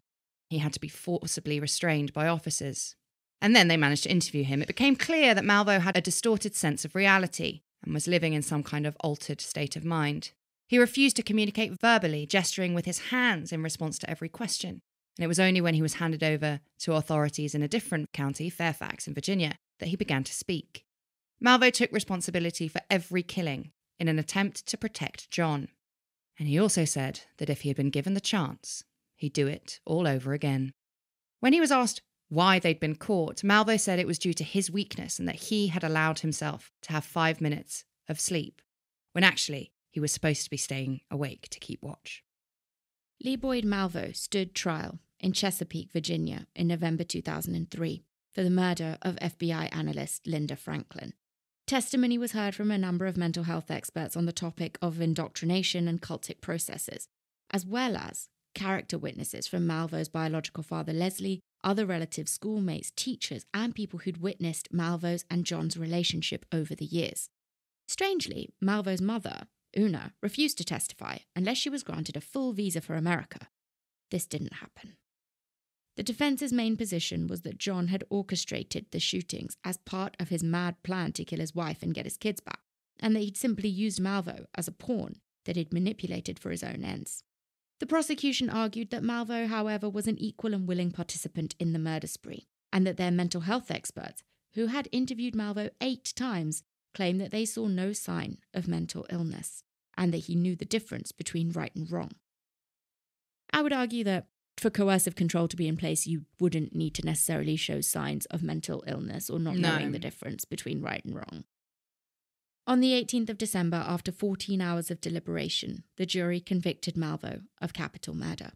He had to be forcibly restrained by officers. And then they managed to interview him. It became clear that Malvo had a distorted sense of reality and was living in some kind of altered state of mind. He refused to communicate verbally, gesturing with his hands in response to every question. And it was only when he was handed over to authorities in a different county, Fairfax in Virginia, that he began to speak. Malvo took responsibility for every killing in an attempt to protect John. And he also said that if he had been given the chance, he'd do it all over again. When he was asked why they'd been caught, Malvo said it was due to his weakness and that he had allowed himself to have five minutes of sleep, when actually he was supposed to be staying awake to keep watch. Lee Boyd Malvo stood trial in Chesapeake, Virginia in November 2003 for the murder of FBI analyst Linda Franklin. Testimony was heard from a number of mental health experts on the topic of indoctrination and cultic processes, as well as character witnesses from Malvo's biological father Leslie, other relatives, schoolmates, teachers, and people who'd witnessed Malvo's and John's relationship over the years. Strangely, Malvo's mother, Una, refused to testify unless she was granted a full visa for America. This didn't happen. The defense's main position was that John had orchestrated the shootings as part of his mad plan to kill his wife and get his kids back, and that he'd simply used Malvo as a pawn that he'd manipulated for his own ends. The prosecution argued that Malvo, however, was an equal and willing participant in the murder spree, and that their mental health experts, who had interviewed Malvo eight times, claimed that they saw no sign of mental illness, and that he knew the difference between right and wrong. I would argue that for coercive control to be in place, you wouldn't need to necessarily show signs of mental illness or not No. knowing the difference between right and wrong. On the 18th of December, after 14 hours of deliberation, the jury convicted Malvo of capital murder.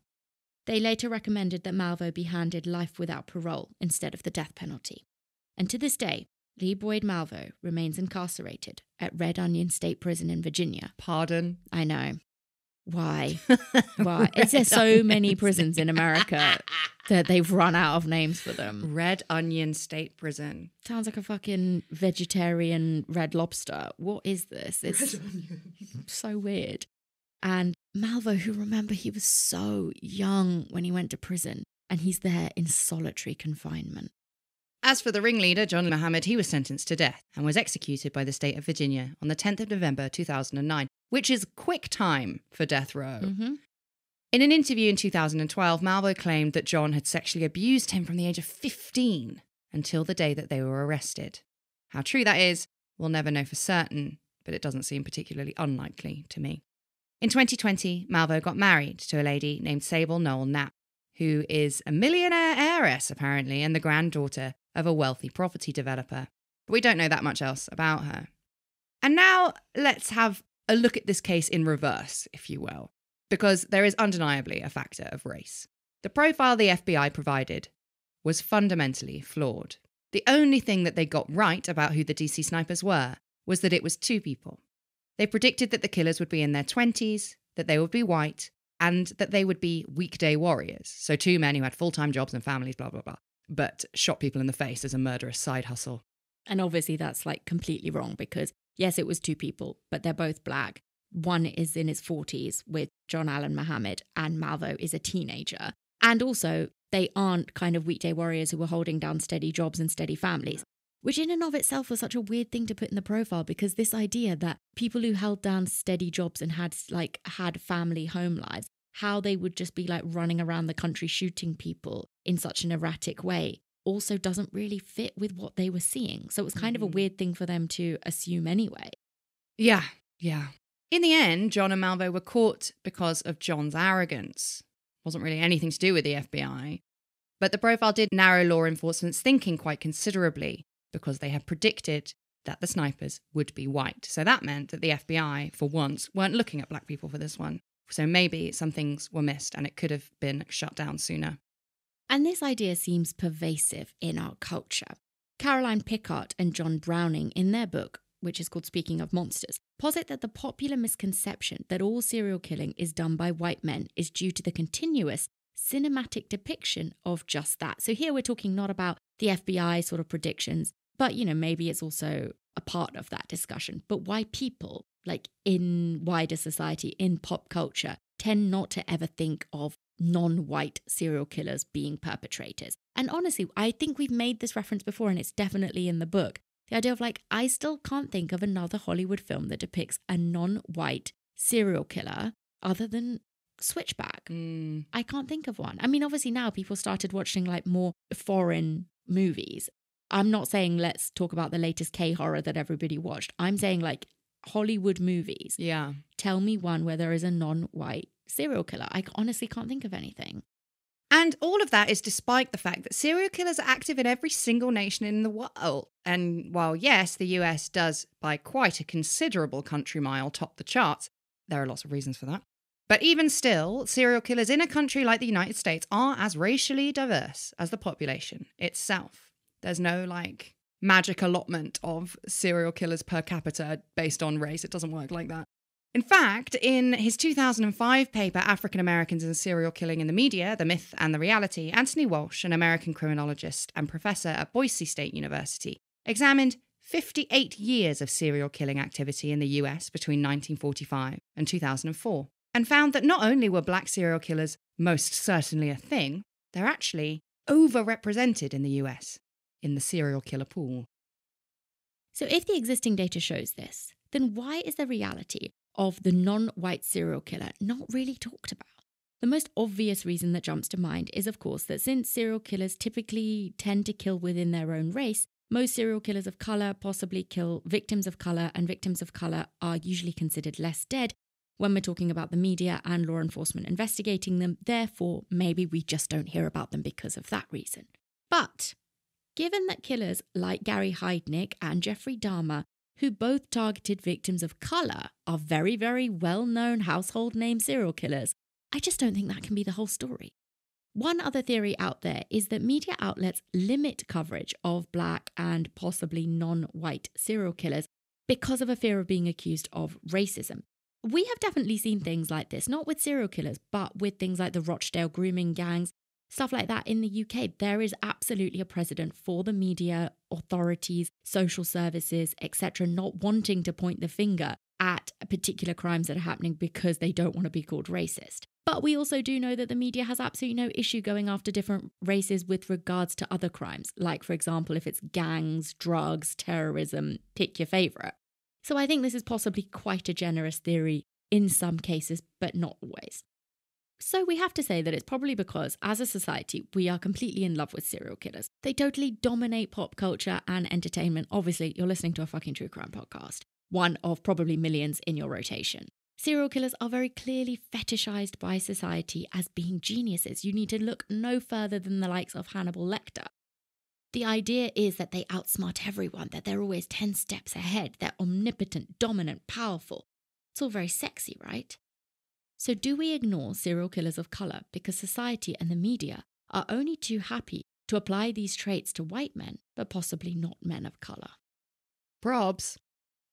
They later recommended that Malvo be handed life without parole instead of the death penalty. And to this day, Lee Boyd Malvo remains incarcerated at Red Onion State Prison in Virginia. Pardon? I know. Why? Why? Is there so many prisons in America that they've run out of names for them? Red Onion State Prison. Sounds like a fucking vegetarian red lobster. What is this? It's so weird. And Malvo, who remember he was so young when he went to prison, and he's there in solitary confinement. As for the ringleader, John Muhammad, he was sentenced to death and was executed by the state of Virginia on the 10th of November 2009, which is quick time for death row. Mm-hmm. In an interview in 2012, Malvo claimed that John had sexually abused him from the age of 15 until the day that they were arrested. How true that is, we'll never know for certain, but it doesn't seem particularly unlikely to me. In 2020, Malvo got married to a lady named Sable Noel Knapp, who is a millionaire heiress, apparently, and the granddaughter of a wealthy property developer. But we don't know that much else about her. And now let's have a look at this case in reverse, if you will, because there is undeniably a factor of race. The profile the FBI provided was fundamentally flawed. The only thing that they got right about who the DC snipers were was that it was two people. They predicted that the killers would be in their 20s, that they would be white, and that they would be weekday warriors. So, two men who had full time jobs and families, blah, blah, blah. but shot people in the face as a murderous side hustle. And obviously, that's like completely wrong because, yes, it was two people, but they're both black. One is in his 40s with John Allen Muhammad, and Malvo is a teenager. And also, they aren't kind of weekday warriors who were holding down steady jobs and steady families, which in and of itself was such a weird thing to put in the profile because this idea that people who held down steady jobs and had like had family home lives, how they would just be like running around the country shooting people in such an erratic way also doesn't really fit with what they were seeing. So it was kind of a Mhm. weird thing for them to assume anyway. Yeah, yeah. In the end, John and Malvo were caught because of John's arrogance. Wasn't really anything to do with the FBI. But the profile did narrow law enforcement's thinking quite considerably because they had predicted that the snipers would be white. So that meant that the FBI, for once, weren't looking at black people for this one. So maybe some things were missed and it could have been shut down sooner. And this idea seems pervasive in our culture. Caroline Picart and John Browning, in their book, which is called Speaking of Monsters, posit that the popular misconception that all serial killing is done by white men is due to the continuous cinematic depiction of just that. So here we're talking not about the FBI sort of predictions, but you know, maybe it's also a part of that discussion. But why people, like in wider society, in pop culture, tend not to ever think of non white serial killers being perpetrators. And honestly, I think we've made this reference before, and it's definitely in the book. The idea of like, I still can't think of another Hollywood film that depicts a non white serial killer other than Switchback. Mm, I can't think of one. I mean, obviously now people started watching like more foreign movies. I'm not saying let's talk about the latest K horror that everybody watched. I'm saying like Hollywood movies. yeah. Tell me one where there is a non-white serial killer. I honestly can't think of anything. And all of that is despite the fact that serial killers are active in every single nation in the world. And while, yes, the US does, by quite a considerable country mile, top the charts, there are lots of reasons for that. But even still, serial killers in a country like the United States are as racially diverse as the population itself. There's no like magic allotment of serial killers per capita based on race. It doesn't work like that. In fact, in his 2005 paper, African Americans and Serial Killing in the Media The Myth and the Reality, Anthony Walsh, an American criminologist and professor at Boise State University, examined 58 years of serial killing activity in the US between 1945 and 2004, and found that not only were black serial killers most certainly a thing, they're actually overrepresented in the US in the serial killer pool. So if the existing data shows this, then why is the reality of the non-white serial killer not really talked about? The most obvious reason that jumps to mind is, of course, that since serial killers typically tend to kill within their own race, most serial killers of color possibly kill victims of color, and victims of color are usually considered less dead when we're talking about the media and law enforcement investigating them. Therefore, maybe we just don't hear about them because of that reason. But given that killers like Gary Heidnik and Jeffrey Dahmer, who both targeted victims of color, are very, very well known household name serial killers, I just don't think that can be the whole story. One other theory out there is that media outlets limit coverage of black and possibly non white serial killers because of a fear of being accused of racism. We have definitely seen things like this, not with serial killers, but with things like the Rochdale grooming gangs, stuff like that in the UK. There is absolutely a precedent for the media, authorities, social services, etc., not wanting to point the finger at particular crimes that are happening because they don't want to be called racist. But we also do know that the media has absolutely no issue going after different races with regards to other crimes, like, for example, if it's gangs, drugs, terrorism, pick your favourite. So I think this is possibly quite a generous theory in some cases, but not always. So we have to say that it's probably because, as a society, we are completely in love with serial killers. They totally dominate pop culture and entertainment. Obviously, you're listening to a fucking true crime podcast, one of probably millions in your rotation. Serial killers are very clearly fetishized by society as being geniuses. You need to look no further than the likes of Hannibal Lecter. The idea is that they outsmart everyone, that they're always 10 steps ahead, they're omnipotent, dominant, powerful. It's all very sexy, right? So, do we ignore serial killers of colour because society and the media are only too happy to apply these traits to white men, but possibly not men of colour? Probs.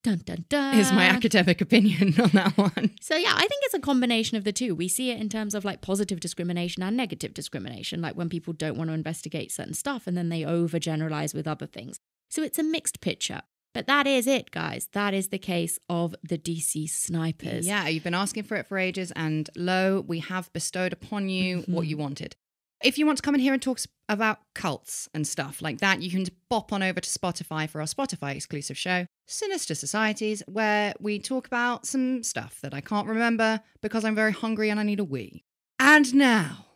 Dun dun dun. is my academic opinion on that one. So yeah, I think it's a combination of the two. We see it in terms of like positive discrimination and negative discrimination, like when people don't want to investigate certain stuff and then they overgeneralize with other things. So it's a mixed picture. But that is it, guys. That is the case of the DC snipers. Yeah, you've been asking for it for ages, and lo, we have bestowed upon you what mm-hmm. you wanted. If you want to come in here and talk about cults and stuff like that, you can bop on over to Spotify for our Spotify exclusive show, Sinister Societies, where we talk about some stuff that I can't remember because I'm very hungry and I need a wee. And now,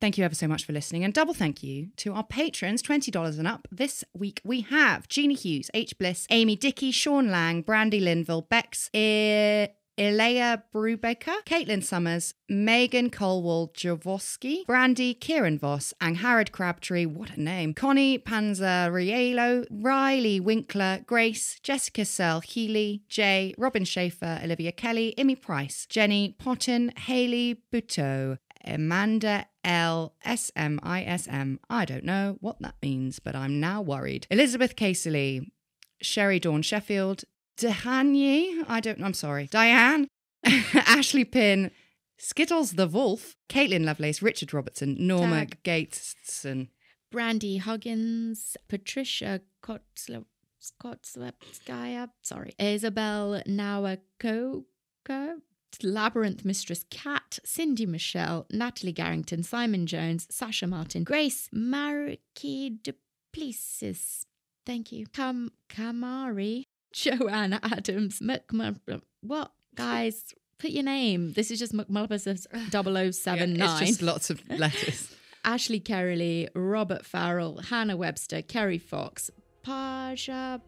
Thank you ever so much for listening, and double thank you to our patrons, $20 and up. This week we have Jeannie Hughes, H. Bliss, Amy Dickey, Sean Lang, Brandy Linville, Bex, Ilea Brubaker, Caitlin Summers, Megan Colwell Javoski, Brandy, Kieran Voss, and Harrod Crabtree, what a name, Connie Panzariello, Riley Winkler, Grace, Jessica Sell, Healy, Jay, Robin Schaefer, Olivia Kelly, Imi Price, Jenny Potton, Haley Buteau, Amanda L S M I S M. I don't know what that means, but I'm now worried. Elizabeth Casely, Sherry Dawn Sheffield, Dehanye, I don't I'm sorry. Diane, Ashley Pin, Skittles the Wolf, Caitlin Lovelace, Richard Robertson, Norma Tag. Gateson. Brandy Huggins, Patricia Kotzle- Kotzlewskaya, sorry, Isabel Nawakoko, Labyrinth Mistress Cat, Cindy Michelle, Natalie Garrington, Simon Jones, Sasha Martin, Grace Mariki Duplessis, thank you, Kam Kamari, Joanna Adams, McMur- what guys? Put your name. This is just McMullibus 0079. Yeah, it's just lots of letters. Ashley Kerley, Robert Farrell, Hannah Webster, Kerry Fox, Paja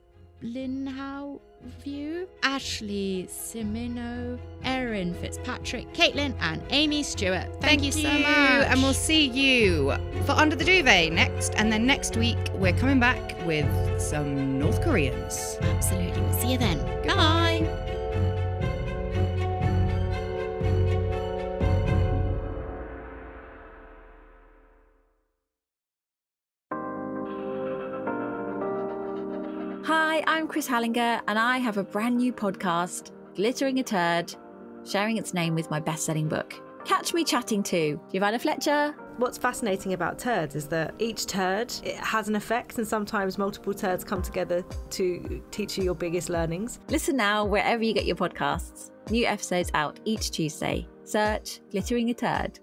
Linhow View, Ashley Simino, Erin Fitzpatrick, Caitlin, and Amy Stewart. Thank, you so much. And we'll see you for Under the Duvet next. And then next week, we're coming back with some North Koreans. Absolutely. We'll see you then. Bye. I'm Chris Hallinger, and I have a brand new podcast, Glittering a Turd, sharing its name with my best selling book. Catch me chatting to Giovanna Fletcher. What's fascinating about turds is that each turd it has an effect, and sometimes multiple turds come together to teach you your biggest learnings. Listen now wherever you get your podcasts. New episodes out each Tuesday. Search Glittering a Turd.